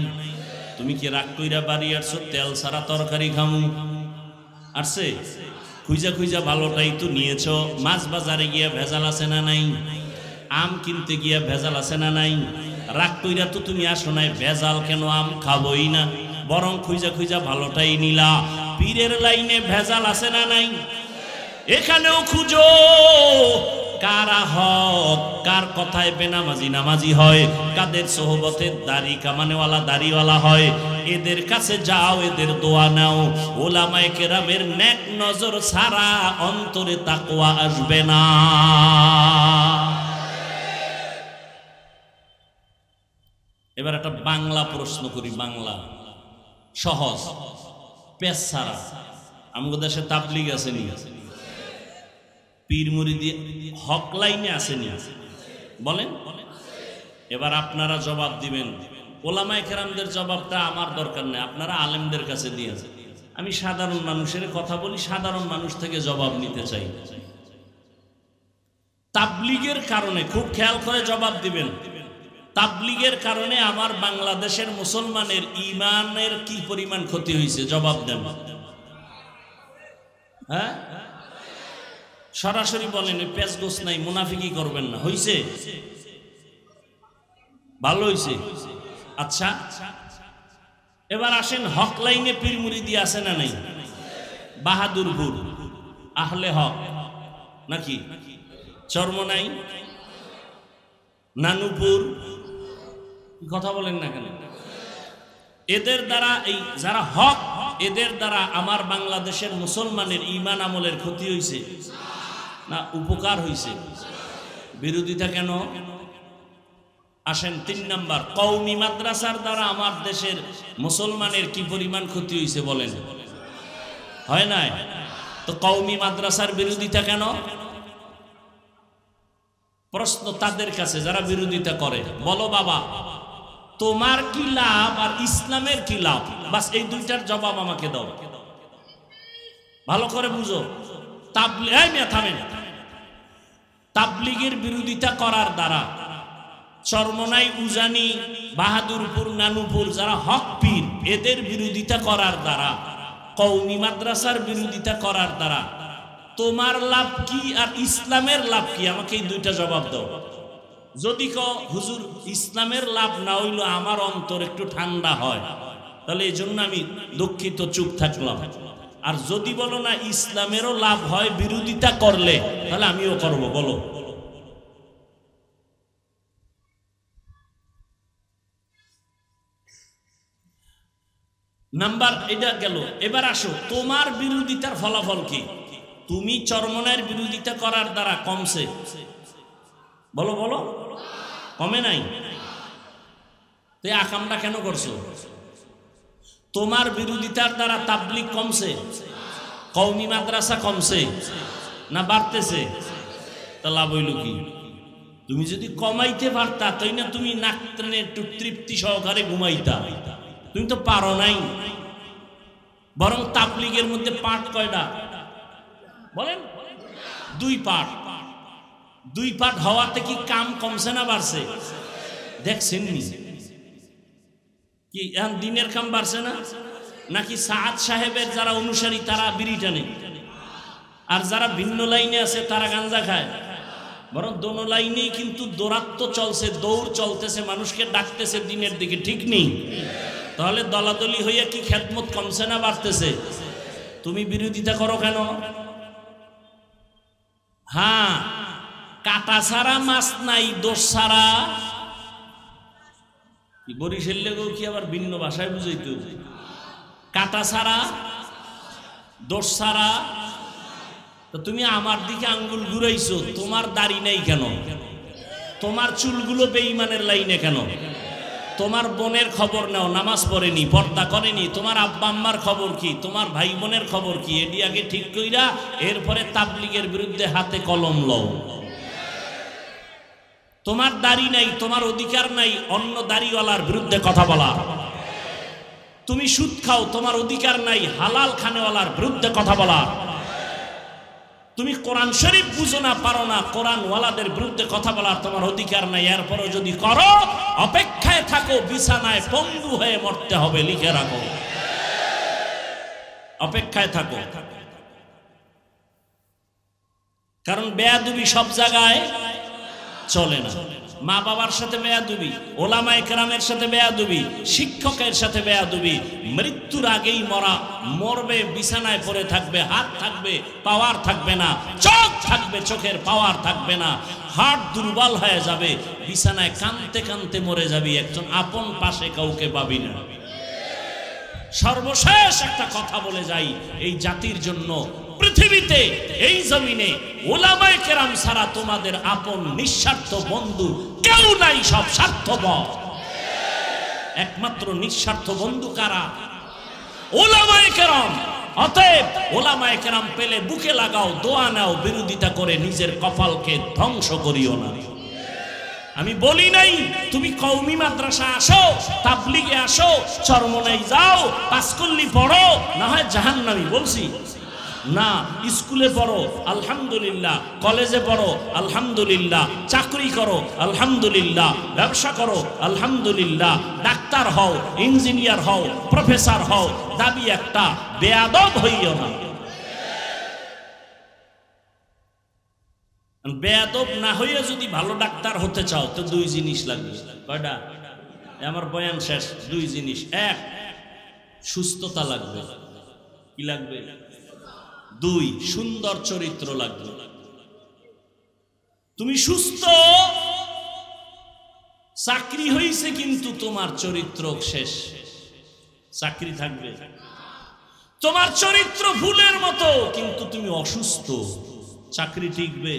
তুমি কি রাগ কইরা বাড়ি আসছো? তেল ছাড়া তরকারি খামু। আসছে? খুঁজা খুঁজা ভালোটাই তো নিয়েছ। মাছ বাজারে গিয়া ভেজাল আছে না নাই? আম কিনতে গিয়া ভেজাল আছে না নাই? রাগ কইরা তো তুমি আসো নাই, ভেজাল কেন আম খাবই না? বরং খুঁজা খুঁজা ভালোটাই নিলা। পীরের লাইনে ভেজাল আছে না নাই? এখানেও খুঁজো কারা হক? কার কথায় বেনামাজি নামাজি হয়? কাদের সোহবতে দাড়ি কামানেওয়ালা, দাড়িওয়ালা হয়? এদের কাছে যাও, এদের দোয়া নাও। ওলামায় কেরামের নেক নজর ছাড়া অন্তরে তাকোয়া আসবে না। এবার একটা বাংলা প্রশ্ন করি, বাংলা। সহজ। পেশ ছাড়া আমাদের দেশে তাবলিগ আসেনি পীর মুরিদি হক লাইনে আসেনি। বলেন। এবার আপনারা জবাব দিবেন। ওলামায় কেরামদের জবাবটা আমার দরকার নেই, আপনারা আলেমদের কাছে দিয়ে আমি সাধারণ মানুষের কথা বলি, সাধারণ মানুষ থেকে জবাব নিতে চাই। তাবলিগের কারণে, খুব খেয়াল করে জবাব দিবেন। তাবলিগের কারণে আমার বাংলাদেশের মুসলমানের ইমানের কি পরিমাণ ক্ষতি হয়েছে জবাব দেন। হ্যাঁ? সরাসরি বলেন পেঁচ গোস নাই মুনাফিকি করবেন না। হইছে? ভালো হইছে? আচ্ছা। এবার আসেন, হক লাইনে পীর মুরিদি আছে না নাই? বাহাদুরপুর আহলে হক, নাকি? চর্ম নাই? নানুপুর কথা বলেন না কেন? এদের দ্বারা এই যারা হক, এদের দ্বারা আমার বাংলাদেশের মুসলমানের ইমান আমলের ক্ষতি হয়েছে না, উপকার হয়েছে বিরোধিতা কেন? আসেন তিন নাম্বার কৌমি মাদ্রাসার দ্বারা আমার দেশের মুসলমানের কি পরিমাণ ক্ষতি হয়েছে বলেন? হয় নাই? তো কৌমি মাদ্রাসার বিরোধিতা কেন? প্রশ্ন তাদের কাছে, যারা বিরোধিতা করে, বলো বাবা, তোমার কি লাভ আর ইসলামের কি লাভ? বাস এই দুইটার জবাব আমাকে দাও। ভালো করে বুঝো। তাবলি তাবলিগের বিরোধিতা করার দ্বারা চরমনাই, উজানি, বাহাদুরপুর, নানুপুর যারা হক পীর, এদের বিরোধিতা করার দ্বারা কৌমি মাদ্রাসার বিরোধিতা করার দ্বারা, তোমার লাভ কি আর ইসলামের লাভ কি? আমাকে এই দুইটা জবাব দাও। যদি ক হুজুর, ইসলামের লাভ না হইল আমার অন্তর একটু ঠান্ডা হয়, তাহলে এই জন্য আমি দুঃখিত, চুপ থাকলাম। আর যদি বলো না ইসলামেরও লাভ হয় বিরোধিতা করলে, তাহলে আমিও করব, বলো। নাম্বার এটা গেল। এবার আসো, তোমার বিরোধিতার ফলাফল কি? তুমি চরমনের বিরোধিতা করার দ্বারা কমছে। বলো বলো। কমে নাই? তো আকামটা কেন করছ? তোমার বিরোধিতার দ্বারা তাবলিক কমছে। কৌমি মাদ্রাসা কমছে। না বাড়তেছে? তা লাভ হইল কি? তুমি যদি কমাইতে পারতা তাই না তুমি নাক টেনে একটু তৃপ্তি সহকারে ঘুমাইতা। তুমি তো পারো নাই। বরং তাবলিগের মধ্যে পাঠ কয়টা? বলেন। দুই পাঠ। দুই পাঠ হওয়াতে কি কাম কমছে না বাড়ছে? দেখছেন নি? কি, এখন দিনের কাম বাড়ছে না? নাকি সাদ সাহেবের যারা অনুসারী, তারা বিড়ি টানে? আর যারা ভিন্ন লাইনে আছে, তারা গাঞ্জা খায়। বরং দোনো লাইনেই কিন্তু দৌরাত্ম চলছে, দৌড় চলতেছে, মানুষকে ডাকতেছে দিনের দিকে, ঠিক নেই? তাহলে দলাদলি হইয়া কি খেদমত কমছে না বাড়তেছে? তুমি বিরোধিতা করো কেন? হ্যাঁ কাটা ছাড়া মাছ নাই, দোষ ছাড়া বরিশাল লেগেও কি আবার ভিন্ন ভাষায় বুঝাইতো কাটা ছাড়া দোষ ছাড়া? তো তুমি আমার দিকে আঙ্গুল ঘুরাইছো, তোমার দাড়ি নেই কেন? তোমার চুলগুলো বেইমানের লাইনে কেন? তোমার বোনের খবর নাও, নামাজ পড়েনি, পর্দা করেনি, তোমার আব্বা আম্মার খবর কি, তোমার ভাই বোনের খবর কি? এটি আগে ঠিক কইরা, এরপরে তাবলিগের বিরুদ্ধে হাতে কলম লও। তোমার দাড়ি নাই, তোমার অধিকার নাই, অন্য দাড়িওয়ালার বিরুদ্ধে কথা বলা। তুমি সুদ খাও, তোমার অধিকার নাই, হালাল খানেওয়ালার বিরুদ্ধে কথা বলা। তুমি কোরআন শরীফ বুঝো না, পারো না কোরআন ওয়ালাদের বিরুদ্ধে কথা বলার তোমার অধিকার নাই। এরপরও যদি করো, অপেক্ষায় থাকো, বিছানায় পঙ্গু হয়ে মরতে হবে, লিখে রাখো। অপেক্ষায় থাকো। কারণ বেয়াদুবি সব জায়গায় চলে না। মা বাবার সাথে বেয়াদুবি ওলামা একরামের সাথে বেয়াদুবি, শিক্ষকের সাথে বেয়াদুবি, মৃত্যুর আগেই মরা, মরবে, বিছানায় পড়ে থাকবে, হাত থাকবে, পাওয়ার থাকবে না, চোখ থাকবে, চোখের পাওয়ার থাকবে না হাট দুর্বল হয়ে যাবে, বিছানায় কানতে কানতে মরে যাবি, একজন আপন পাশে কাউকে পাবি না। সর্বশেষ একটা কথা বলে যাই, এই জাতির জন্য পৃথিবীতে, এই জমিনে ওলামায় কেরাম ছাড়া তোমাদের আপন নিঃস্বার্থ বন্ধু কেউ নাই সব স্বার্থপর। একমাত্র নিঃস্বার্থ বন্ধু কারা? ওলামায় কেরাম। অতএব ওলামায় কেরাম পেলে বুকে লাগাও, দোয়া নাও, বিরোধিতা করে নিজের কপালকে ধ্বংস করিও না। আমি বলি নাই, তুমি কৌমি মাদ্রাসা আসো, তাবলিগে আসো, চরমনাই যাও, পাঁচকল্লি পড়ো, না হয় জাহান্নামি, বলছি। না, স্কুলে পড়ো, আলহামদুলিল্লাহ। কলেজে পড়ো, আলহামদুলিল্লাহ। চাকরি করো, আলহামদুলিল্লাহ। ব্যবসা করো, আলহামদুলিল্লাহ। ডাক্তার হও, ইঞ্জিনিয়ার হও, প্রফেসর হও, দাবি একটা, বেয়াদব হইও না। বেয়াদব না হইয়া যদি ভালো ডাক্তার হতে চাও, তো দুই জিনিস লাগবে। কয়টা? আমার বয়ান শেষ, দুই জিনিস। এক, সুস্থতা লাগবে। কি লাগবে? দুই, সুন্দর চরিত্র লাগবে তুমি সুস্থ, চাকরি হইছে কিন্তু তোমার চরিত্র শেষ। চাকরি থাকবে। তোমার চরিত্র ফুলের মতো, কিন্তু তুমি অসুস্থ। চাকরি টিকবে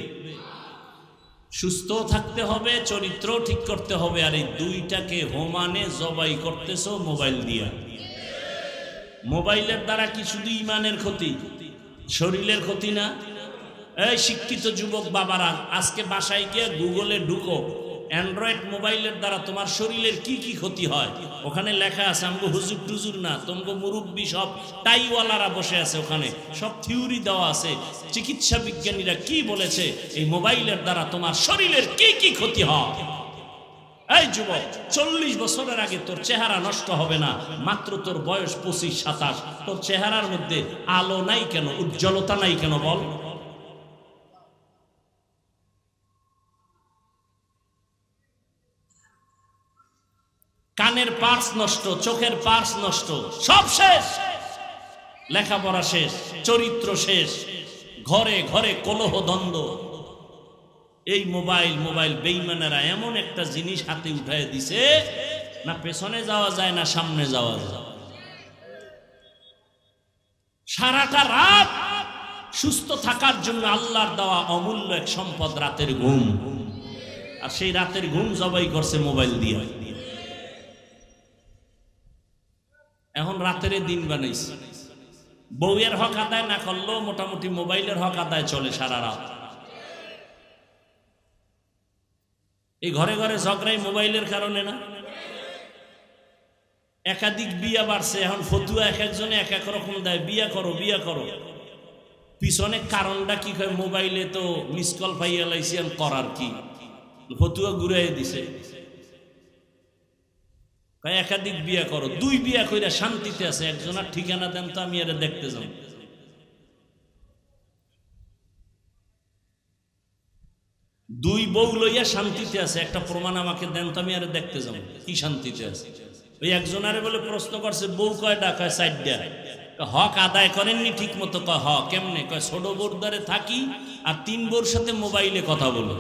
সুস্থ থাকতে হবে চরিত্র ঠিক করতে হবে, আর এই দুইটাকে হোমানে জবাই করতেছো মোবাইল দিয়া। মোবাইলের দ্বারা কি শুধু ইমানের ক্ষতি? শরীরের ক্ষতি না? এই শিক্ষিত যুবক বাবারা, আজকে বাসায় গিয়ে গুগলে ঢুকো। অ্যান্ড্রয়েড মোবাইলের দ্বারা তোমার শরীরের কি কি ক্ষতি হয়? ওখানে লেখা আছে, আমগো হুজুর টুজুর না তোমাকে মুরব্বী সব টাইওয়ালারা বসে আছে ওখানে। সব থিওরি দেওয়া আছে। চিকিৎসা বিজ্ঞানীরা কি বলেছে? এই মোবাইলের দ্বারা তোমার শরীরের কি কি ক্ষতি হয়? এই যুবক, চল্লিশ বছরের আগে তোর চেহারা নষ্ট হবে না, মাত্র তোর বয়স পঁচিশ, সাতাশ। তোর চেহারার মধ্যে আলো নাই কেন, উজ্জ্বলতা নাই কেন বল? কানের পার্স নষ্ট, চোখের পার্স নষ্ট, সব শেষ। লেখাপড়া শেষ, চরিত্র শেষ। ঘরে ঘরে কলহ দ্বন্দ্ব। এই মোবাইল মোবাইল বেইমানেরা এমন একটা জিনিস হাতে উঠায় দিছে, না পেছনে যাওয়া যায়, না সামনে যাওয়া যায়। সারাটা রাত সুস্থ থাকার জন্য আল্লাহর দেওয়া অমূল্য এক সম্পদ, রাতের ঘুম। আর সেই রাতের ঘুম জবাই করছে মোবাইল দিয়ে। এখন রাতের দিন বানাইছে। বউয়ের হক আদায় না করলেও মোটামুটি মোবাইলের হক আদায় চলে সারা রাত। এই ঘরে ঘরে ঝগড়াই মোবাইলের কারণে না? একাধিক বিয়া বাড়ছে, এখন ফতুয়া এক একজনে এক এক রকম দেয়, বিয়া করো বিয়া করো। পিছনে কারণটা কি কয়, মোবাইলে তো মিস কল পাইয়া করার কি? ফতুয়া ঘুরাই দিছে। একাধিক বিয়া করো, দুই বিয়া কইরা শান্তিতে আছে, একজনের ঠিকানা দেন তো আমি এটা দেখতে যাব। দুই বউ লইয়া শান্তিতে আছে, একটা প্রমাণ আমাকে দেন তো আমি আর দেখতে যাব। কি শান্তিতে আছে? ওই একজনারে বলে প্রশ্ন করছে, বউ কয় সাইডটা হক আদায় করেননি ঠিক মতো কয় হ কেমনে? কয়, ছোট বোর দ্বারে থাকি আর তিন বোর সাথে মোবাইলে কথা বলো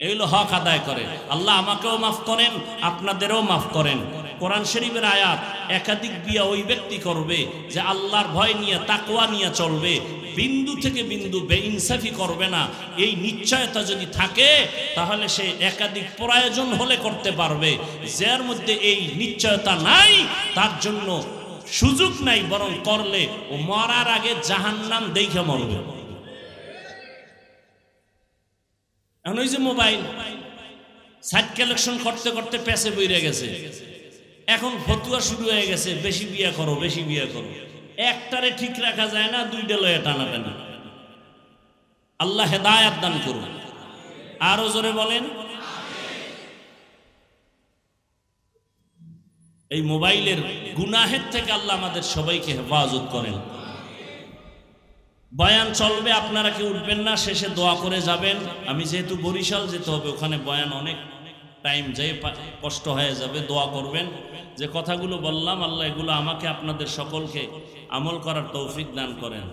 এগুলো হক আদায় করে। আল্লাহ আমাকেও মাফ করেন, আপনাদেরও মাফ করেন। কোরআন শরীফের আয়াত, একাধিক বিয়া ওই ব্যক্তি করবে যে আল্লাহর ভয় নিয়ে, তাকওয়া নিয়ে চলবে। বিন্দু থেকে বিন্দু বেইনসাফি করবে না। এই নিশ্চয়তা যদি থাকে, তাহলে সে একাধিক প্রয়োজন হলে করতে পারবে। যার মধ্যে এই নিশ্চয়তা নাই, তার জন্য সুযোগ নাই, বরং করলে ও মরার আগে জাহান্নাম দেখে মরবে। এখন ওই যে মোবাইল, সাইট কালেকশন করতে করতে পেছে বইরে গেছে। এখন ফতুয়া শুরু হয়ে গেছে, বেশি বিয়া করো, বেশি বিয়া করো। একটারে ঠিক রাখা যায় না, দুইটা লয়ে টানাটানি আল্লাহ হেদায়াত দান করুন। আরও জোরে বলেন এই মোবাইলের গুনাহের থেকে আল্লাহ আমাদের সবাইকে হেফাজত করেন। বয়ান চলবে, আপনারা কি উঠবেন না, শেষে দোয়া করে যাবেন। আমি যেহেতু বরিশাল যেতে হবে, ওখানে বয়ান অনেক টাইম যাই কষ্ট হয়ে যাবে, দোয়া করবেন। যে কথাগুলো বললাম, আল্লাহ এগুলো আমাকে আপনাদের সকলকে আমল করার তৌফিক দান করেন।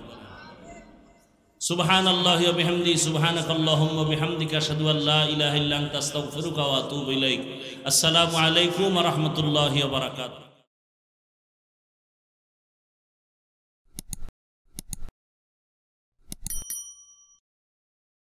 সুবহান আল্লাহ বিহামদি সুবহানাক আল্লাহুম্মা বিহামদিকা, আশহাদু আল্লা ইলাহা ইল্লা আনতা, আস্তাগফিরুকা ওয়া আতুবু ইলাইক। আসসালামু আলাইকুম ওয়া রাহমাতুল্লাহি ওয়া বারাকাতুহু।